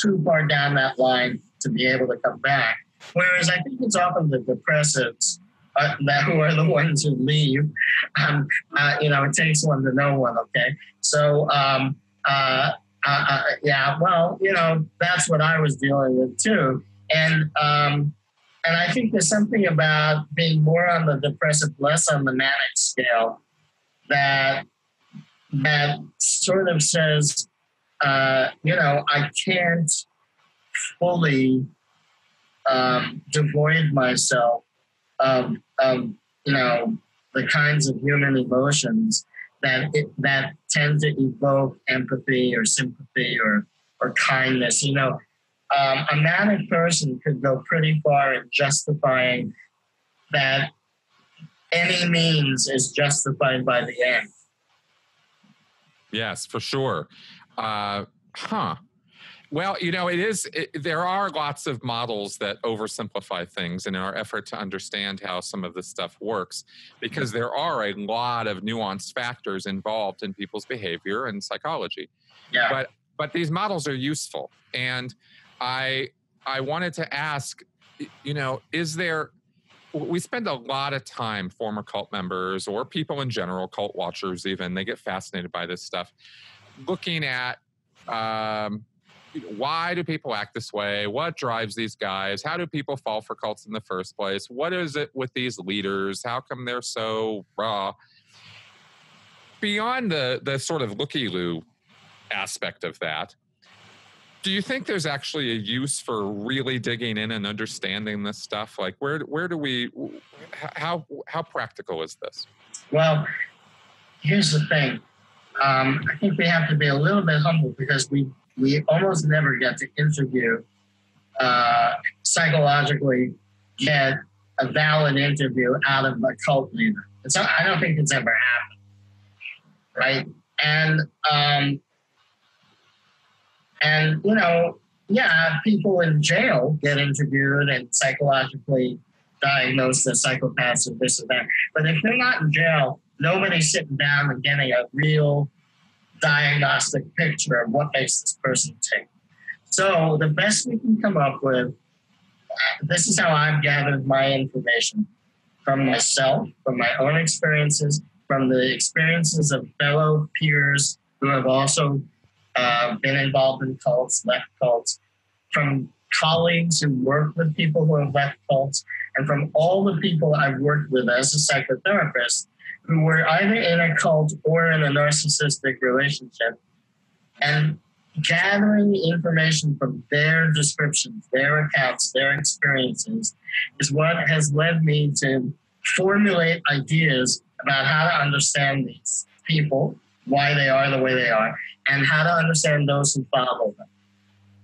Speaker 2: too far down that line to be able to come back. Whereas I think it's often the depressives uh, that who are the ones who leave. Um, uh, you know, it takes one to know one. Okay, so um, uh, uh, uh, yeah, well, you know, that's what I was dealing with too, and um, and I think there's something about being more on the depressive, less on the manic scale that that sort of says, uh, you know, I can't fully um, devoid myself of, of, you know, the kinds of human emotions that it, that tend to evoke empathy or sympathy or or kindness. You know, um, a manic person could go pretty far in justifying that any means is justified by the end.
Speaker 1: Yes, for sure. Uh, huh. Well, you know, it is, it, there are lots of models that oversimplify things And in our effort to understand how some of this stuff works, because there are a lot of nuanced factors involved in people's behavior and psychology.
Speaker 2: Yeah.
Speaker 1: But, but these models are useful. And I, I wanted to ask, you know, is there, we spend a lot of time, former cult members or people in general, cult watchers even, they get fascinated by this stuff, looking at um, why do people act this way? What drives these guys? How do people fall for cults in the first place? What is it with these leaders? How come they're so raw? Beyond the the sort of looky loo aspect of that, do you think there's actually a use for really digging in and understanding this stuff? Like where where do we how how practical is this?
Speaker 2: Well, here's the thing. Um, I think we have to be a little bit humble because we we almost never get to interview uh, psychologically get a valid interview out of a cult leader. It's not, I don't think it's ever happened, right? And um, and you know, yeah, people in jail get interviewed and psychologically diagnosed as psychopaths or this or that. But if they're not in jail, nobody's sitting down and getting a real diagnostic picture of what makes this person tick. So the best we can come up with, this is how I've gathered my information from myself, from my own experiences, from the experiences of fellow peers who have also uh, been involved in cults, left cults, from colleagues who work with people who have left cults, and from all the people I've worked with as a psychotherapist who were either in a cult or in a narcissistic relationship, and gathering information from their descriptions, their accounts, their experiences is what has led me to formulate ideas about how to understand these people, why they are the way they are, and how to understand those who follow them.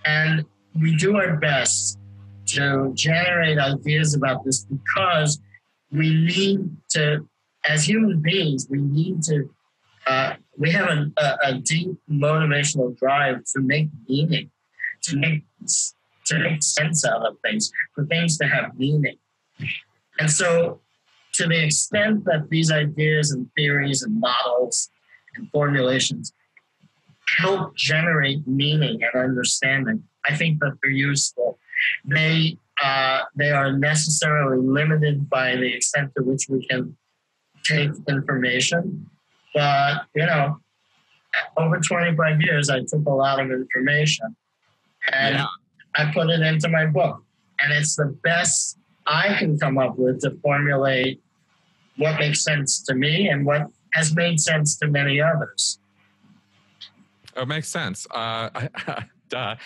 Speaker 2: And we do our best to generate ideas about this because we need to, as human beings, we need to, uh, we have a, a, a, deep motivational drive to make meaning, to make to make sense out of things, for things to have meaning. And so, to the extent that these ideas and theories and models and formulations help generate meaning and understanding, I think that they're useful. They uh, they are necessarily limited by the extent to which we can take information. But you know, over 25 years, I took a lot of information and yeah. I put it into my book. And it's the best I can come up with to formulate what makes sense to me and what has made sense to many others.
Speaker 1: Oh, it makes sense. Uh, duh.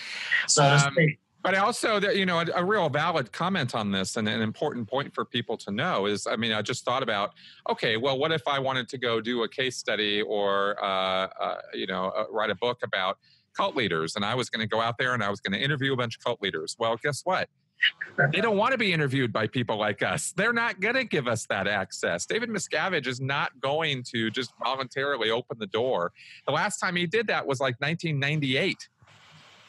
Speaker 2: So um,
Speaker 1: but also, you know, a, a, real valid comment on this and an important point for people to know is, I mean, I just thought about, okay, well, what if I wanted to go do a case study or, uh, uh, you know, uh, write a book about cult leaders, and I was going to go out there and I was going to interview a bunch of cult leaders. Well, guess what? they don't want to be interviewed by people like us. They're not going to give us that access. David Miscavige is not going to just voluntarily open the door. The last time he did that was like 1998.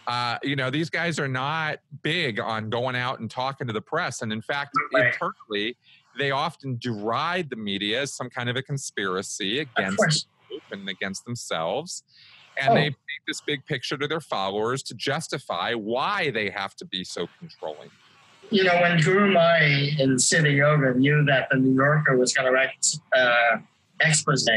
Speaker 1: Uh, you know, these guys are not big on going out and talking to the press. And in fact, right. internally, they often deride the media as some kind of a conspiracy against and against themselves. And oh. they paint this big picture to their followers to justify why they have to be so controlling.
Speaker 2: You know, when Gurumayi in Siddha Yoga knew that the New Yorker was going to write uh, expose,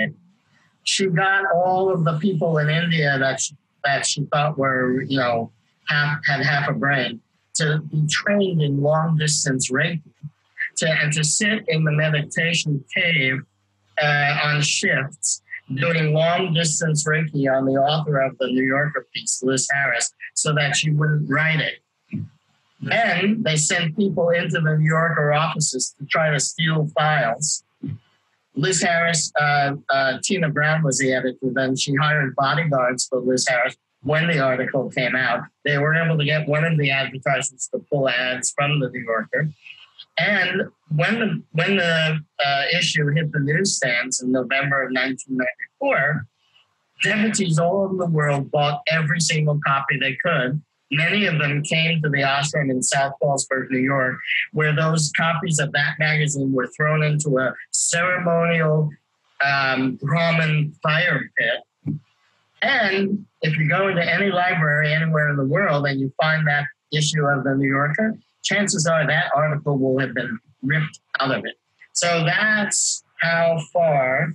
Speaker 2: she got all of the people in India that she that she thought were, you know, half, had half a brain, to be trained in long distance Reiki, to, and to sit in the meditation cave uh, on shifts, doing long distance Reiki on the author of the New Yorker piece, Lis Harris, so that she wouldn't write it. Then they sent people into the New Yorker offices to try to steal files Lis Harris, uh, uh, Tina Brown was the editor then. She hired bodyguards for Lis Harris when the article came out. They were able to get one of the advertisers to pull ads from the New Yorker. And when the when the uh, issue hit the newsstands in November of 1994, devotees all over the world bought every single copy they could Many of them came to the ashram in South Fallsburg, New York, where those copies of that magazine were thrown into a ceremonial um, Brahmin fire pit. And if you go into any library anywhere in the world and you find that issue of the New Yorker, chances are that article will have been ripped out of it. So that's how far,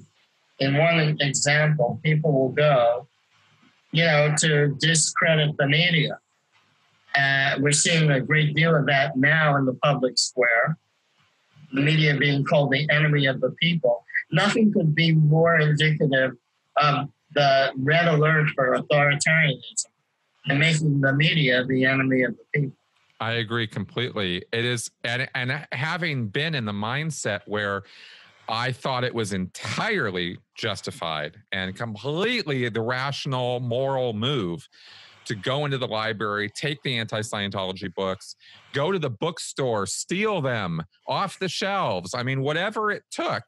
Speaker 2: in one example, people will go, you know, to discredit the media. Uh, we're seeing a great deal of that now in the public square. The media being called the enemy of the people. Nothing could be more indicative of the red alert for authoritarianism and making the media the enemy of the people.
Speaker 1: I agree completely. It is, and, and having been in the mindset where I thought it was entirely justified and completely the rational, moral move to go into the library, take the anti Scientology books, go to the bookstore, steal them off the shelves. I mean, whatever it took.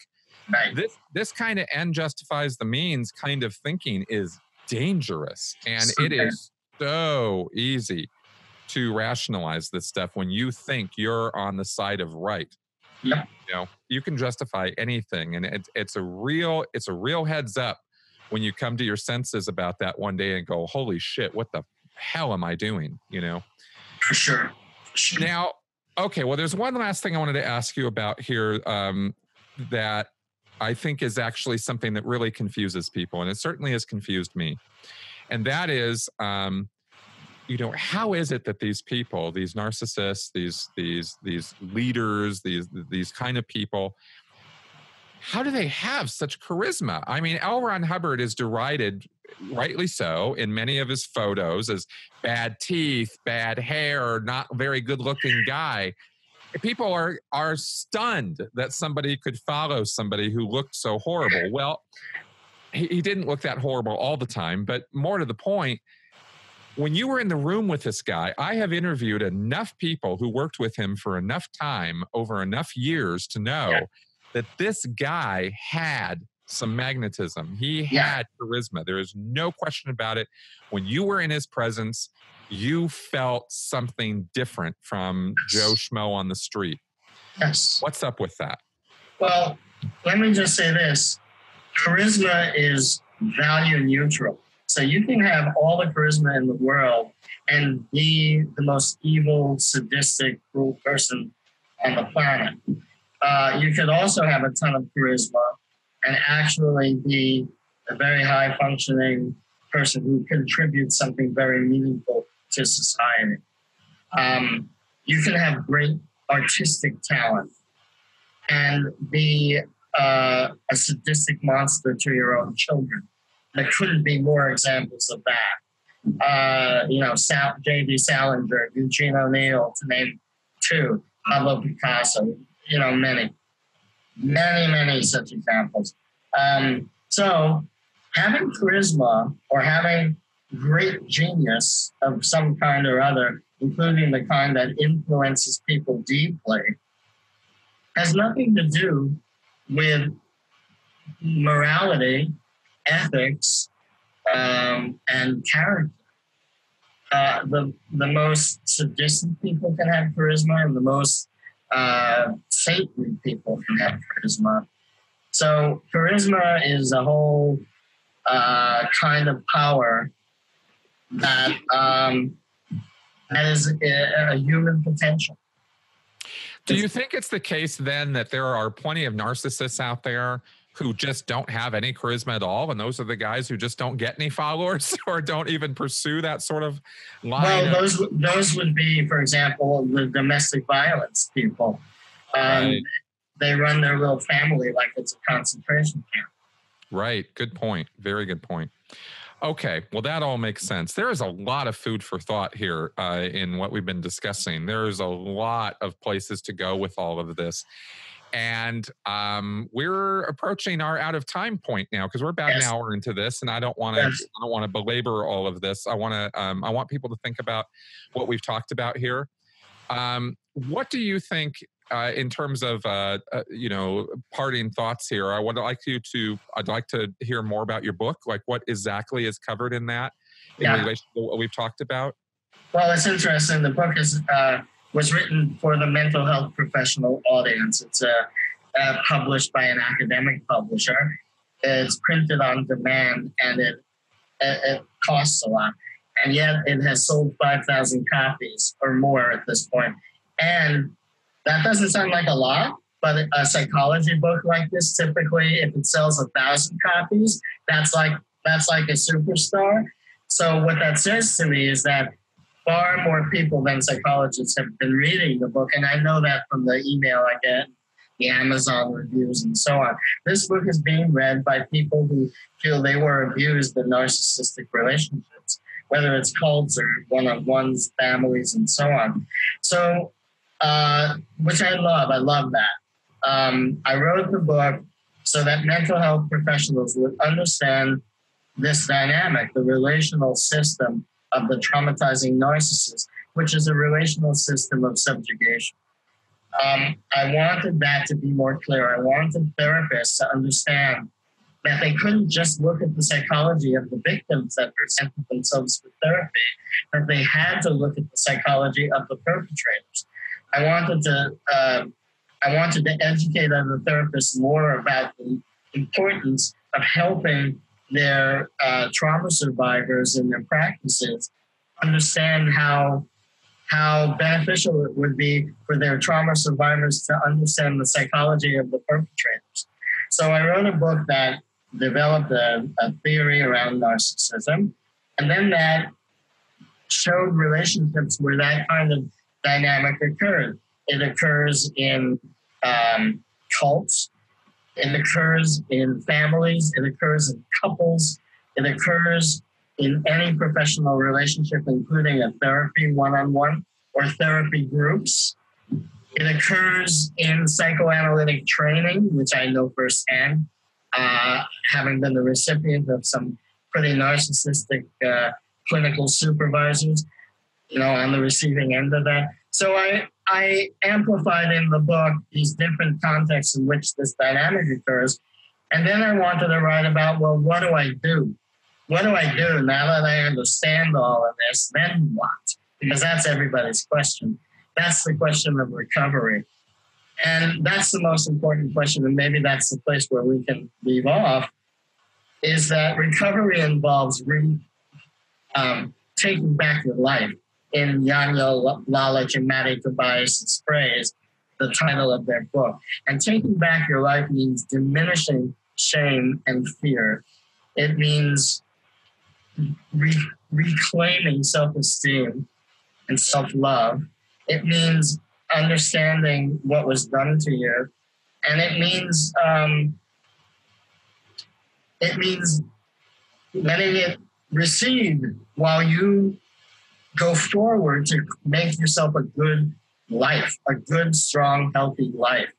Speaker 1: Right. This this kind of end justifies the means kind of thinking is dangerous, and Super. it is so easy to rationalize this stuff when you think you're on the side of right.
Speaker 2: Yep.
Speaker 1: You know, you can justify anything, and it's it's a real it's a real heads up when you come to your senses about that one day and go, holy shit, what the hell am I doing? You know?
Speaker 2: For sure. For sure.
Speaker 1: Now, okay, well, there's one last thing I wanted to ask you about here um, that I think is actually something that really confuses people, and it certainly has confused me. And that is, um, you know, how is it that these people, these narcissists, these these these leaders, these these kind of people, how do they have such charisma? I mean, L. Ron Hubbard is derided, rightly so, in many of his photos as bad teeth, bad hair, not very good looking guy. People are are stunned that somebody could follow somebody who looked so horrible. Well, he, he didn't look that horrible all the time, but more to the point, when you were in the room with this guy, I have interviewed enough people who worked with him for enough time over enough years to know that this guy had some magnetism. He had charisma. There is no question about it. When you were in his presence, you felt something different from Joe Schmo on the street.
Speaker 2: Yes.
Speaker 1: What's up with that?
Speaker 2: Well, let me just say this charisma is value neutral. So you can have all the charisma in the world and be the most evil, sadistic, cruel person on the planet. Uh, you could also have a ton of charisma and actually be a very high functioning person who contributes something very meaningful to society. Um, you can have great artistic talent and be uh, a sadistic monster to your own children. There couldn't be more examples of that. Uh, you know, Sal- J.D. Salinger, Eugene O'Neill, to name two, Pablo Picasso, you know, many, many, many such examples. Um, so having charisma or having great genius of some kind or other, including the kind that influences people deeply, has nothing to do with morality, ethics, um, and character. Uh, the the most sadistic people can have charisma, and the most uh, saintly people can have charisma. So charisma is a whole uh, kind of power that um, that is a, a human potential.
Speaker 1: Do you think it's the case then that there are plenty of narcissists out there who just don't have any charisma at all, and those are the guys who just don't get any followers or don't even pursue that sort of line?
Speaker 2: Well,
Speaker 1: of-
Speaker 2: those those would be, for example, the domestic violence people. Um,
Speaker 1: Right.
Speaker 2: They run their little family like it's a concentration camp.
Speaker 1: Right. Good point. Very good point. Okay. Well, that all makes sense. There is a lot of food for thought here uh, in what we've been discussing. There is a lot of places to go with all of this. And um, we're approaching our out of time point now because we're about
Speaker 2: Yes.
Speaker 1: an hour into this, and I don't want to.
Speaker 2: Yes.
Speaker 1: I don't want to belabor all of this. I want to. Um, I want people to think about what we've talked about here. Um, what do you think uh, in terms of uh, uh, you know parting thoughts here? I would like you to. I'd like to hear more about your book. Like what exactly is covered in that in
Speaker 2: Yeah.
Speaker 1: relation to what we've talked about.
Speaker 2: Well, it's interesting. The book is uh, was written for the mental health professional audience. It's uh, uh, published by an academic publisher. It's printed on demand, and it it, it costs a lot. And yet, it has sold five thousand copies or more at this point. And that doesn't sound like a lot, but a psychology book like this, typically, if it sells a thousand copies, that's like that's like a superstar. So what that says to me is that far more people than psychologists have been reading the book, and I know that from the email I get, the Amazon reviews, and so on. This book is being read by people who feel they were abused in narcissistic relationships, whether it's cults or one-on-ones, families, and so on. So, uh, which I love. I love that. Um, I wrote the book so that mental health professionals would understand this dynamic, the relational system of the traumatizing narcissist, which is a relational system of subjugation. Um, I wanted that to be more clear. I wanted therapists to understand that they couldn't just look at the psychology of the victims that presented themselves for therapy, that they had to look at the psychology of the perpetrators. I wanted to, uh, I wanted to educate other therapists more about the importance of helping their uh, trauma survivors in their practices understand how how beneficial it would be for their trauma survivors to understand the psychology of the perpetrators. So I wrote a book that developed a, a theory around narcissism, and then that showed relationships where that kind of dynamic occurred. It occurs in um, cults, it occurs in families, it occurs in couples, it occurs in any professional relationship, including a therapy one on one or therapy groups. It occurs in psychoanalytic training, which I know firsthand, uh, having been the recipient of some pretty narcissistic uh, clinical supervisors, you know, on the receiving end of that. So I, I amplified in the book these different contexts in which this dynamic occurs. And then I wanted to write about, well, what do I do? what do I do now that I understand all of this? Then what? Because that's everybody's question. That's the question of recovery. And that's the most important question. And maybe that's the place where we can leave off is that recovery involves re, um, taking back your life. In Janja Lalich and Maddie Tobias' phrase, the title of their book. And taking back your life means diminishing shame and fear. It means re- reclaiming self esteem and self love. It means understanding what was done to you. And it means um, it means letting it recede while you go forward to make yourself a good life, a good, strong, healthy life.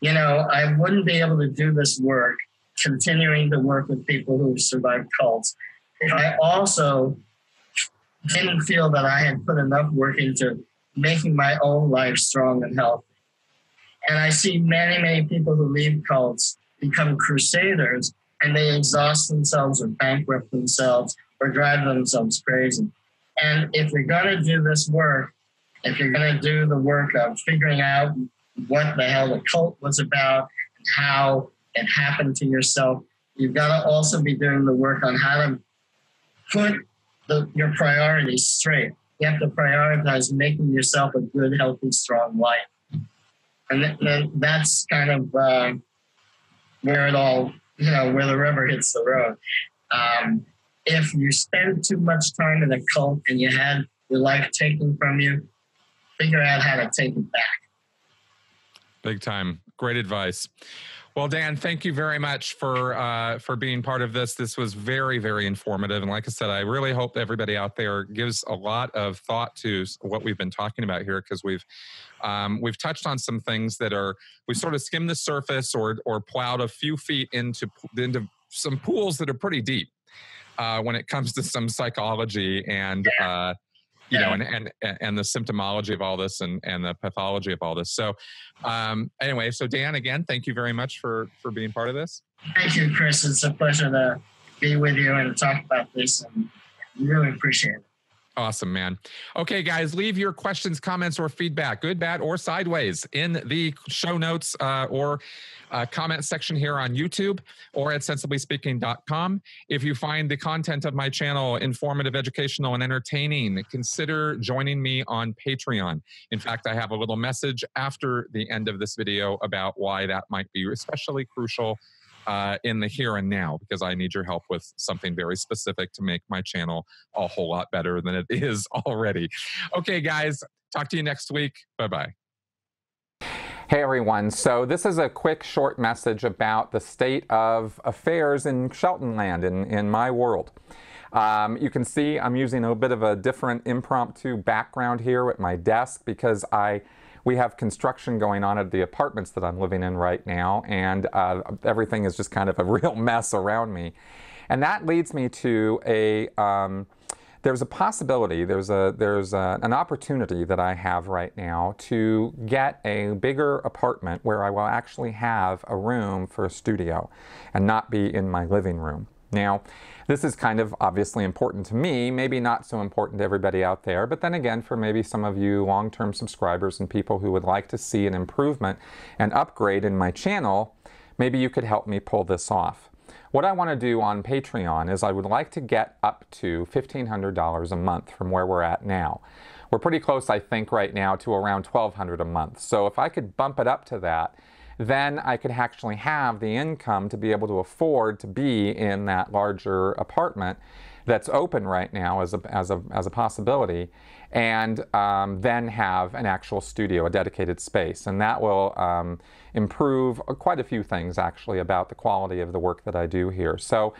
Speaker 2: You know, I wouldn't be able to do this work, continuing to work with people who survived cults, if I also didn't feel that I had put enough work into making my own life strong and healthy. And I see many, many people who leave cults become crusaders and they exhaust themselves or bankrupt themselves or drive themselves crazy. And if you're going to do this work, if you're going to do the work of figuring out what the hell the cult was about, how it happened to yourself, you've got to also be doing the work on how to put the, your priorities straight. You have to prioritize making yourself a good, healthy, strong life. And that's kind of uh, where it all, you know, where the rubber hits the road. Um, if you spend too much time in a cult and you had your life taken from you, figure out how to take it back.
Speaker 4: Big time. Great advice. Well, Dan, thank you very much for uh, for being part of this. This was very, very informative, and like I said, I really hope everybody out there gives a lot of thought to what we've been talking about here because we've um, we've touched on some things that are we sort of skimmed the surface or or plowed a few feet into into some pools that are pretty deep uh, when it comes to some psychology and. Uh, you know, and, and and the symptomology of all this and and the pathology of all this. So, um, anyway, so Dan, again, thank you very much for for being part of this.
Speaker 2: Thank you, Chris. It's a pleasure to be with you and to talk about this, and really appreciate it.
Speaker 4: Awesome, man. Okay, guys, leave your questions, comments, or feedback, good, bad, or sideways, in the show notes uh, or uh, comment section here on YouTube or at sensiblyspeaking.com. If you find the content of my channel informative, educational, and entertaining, consider joining me on Patreon. In fact, I have a little message after the end of this video about why that might be especially crucial uh, in the here and now because I need your help with something very specific to make my channel a whole lot better than it is already. Okay, guys, talk to you next week. Bye bye.
Speaker 1: Hey everyone, so this is a quick short message about the state of affairs in Shelton land, in, in my world. Um, you can see I'm using a bit of a different impromptu background here at my desk because I we have construction going on at the apartments that I'm living in right now, and uh, everything is just kind of a real mess around me. And that leads me to a um, there's a possibility, there's a there's a, an opportunity that I have right now to get a bigger apartment where I will actually have a room for a studio and not be in my living room. Now, this is kind of obviously important to me, maybe not so important to everybody out there, but then again, for maybe some of you long-term subscribers and people who would like to see an improvement and upgrade in my channel, maybe you could help me pull this off. What I want to do on Patreon is I would like to get up to $1,500 a month from where we're at now. We're pretty close, I think, right now to around 1,200 a month. So if I could bump it up to that, then I could actually have the income to be able to afford to be in that larger apartment that's open right now as a, as a, as a possibility and um, then have an actual studio, a dedicated space. And that will um, improve quite a few things actually about the quality of the work that I do here. So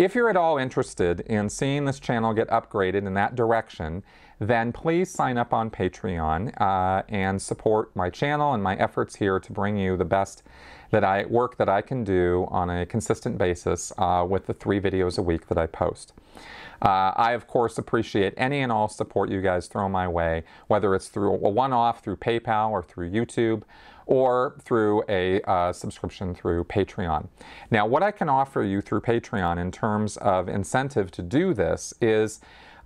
Speaker 1: if you're at all interested in seeing this channel get upgraded in that direction, then please sign up on Patreon uh, and support my channel and my efforts here to bring you the best that I work that I can do on a consistent basis uh, with the three videos a week that I post. Uh, I, of course, appreciate any and all support you guys throw my way, whether it's through a one-off through PayPal or through YouTube, or through a uh, subscription through Patreon. Now, what I can offer you through Patreon in terms of incentive to do this is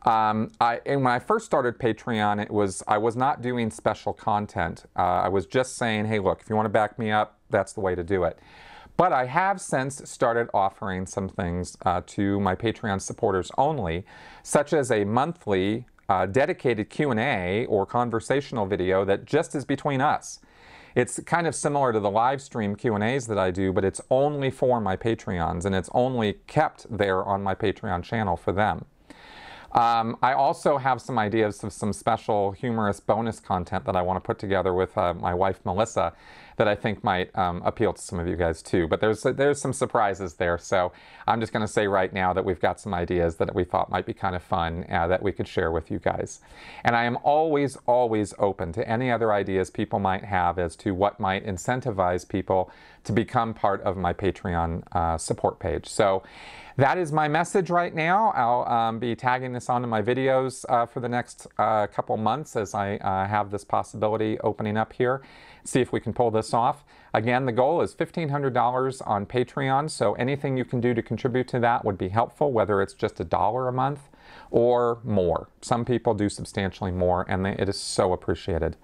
Speaker 1: um, I, and when I first started Patreon, it was I was not doing special content. Uh, I was just saying, hey, look, if you want to back me up, that's the way to do it. But I have since started offering some things uh, to my Patreon supporters only, such as a monthly uh, dedicated Q&A or conversational video that just is between us. It's kind of similar to the live stream Q&As that I do, but it's only for my Patreons and it's only kept there on my Patreon channel for them. Um, I also have some ideas of some special humorous bonus content that I want to put together with uh, my wife Melissa that I think might um, appeal to some of you guys too. But there's there's some surprises there, so I'm just going to say right now that we've got some ideas that we thought might be kind of fun uh, that we could share with you guys. And I am always always open to any other ideas people might have as to what might incentivize people to become part of my Patreon uh, support page. So that is my message right now. I'll um, be tagging this onto my videos uh, for the next uh, couple months as I uh, have this possibility opening up here. See if we can pull this off. Again, the goal is $1,500 on Patreon, so anything you can do to contribute to that would be helpful, whether it's just a dollar a month or more. Some people do substantially more, and it is so appreciated.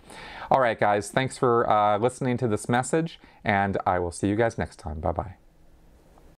Speaker 1: All right, guys, thanks for uh, listening to this message, and I will see you guys next time. Bye bye.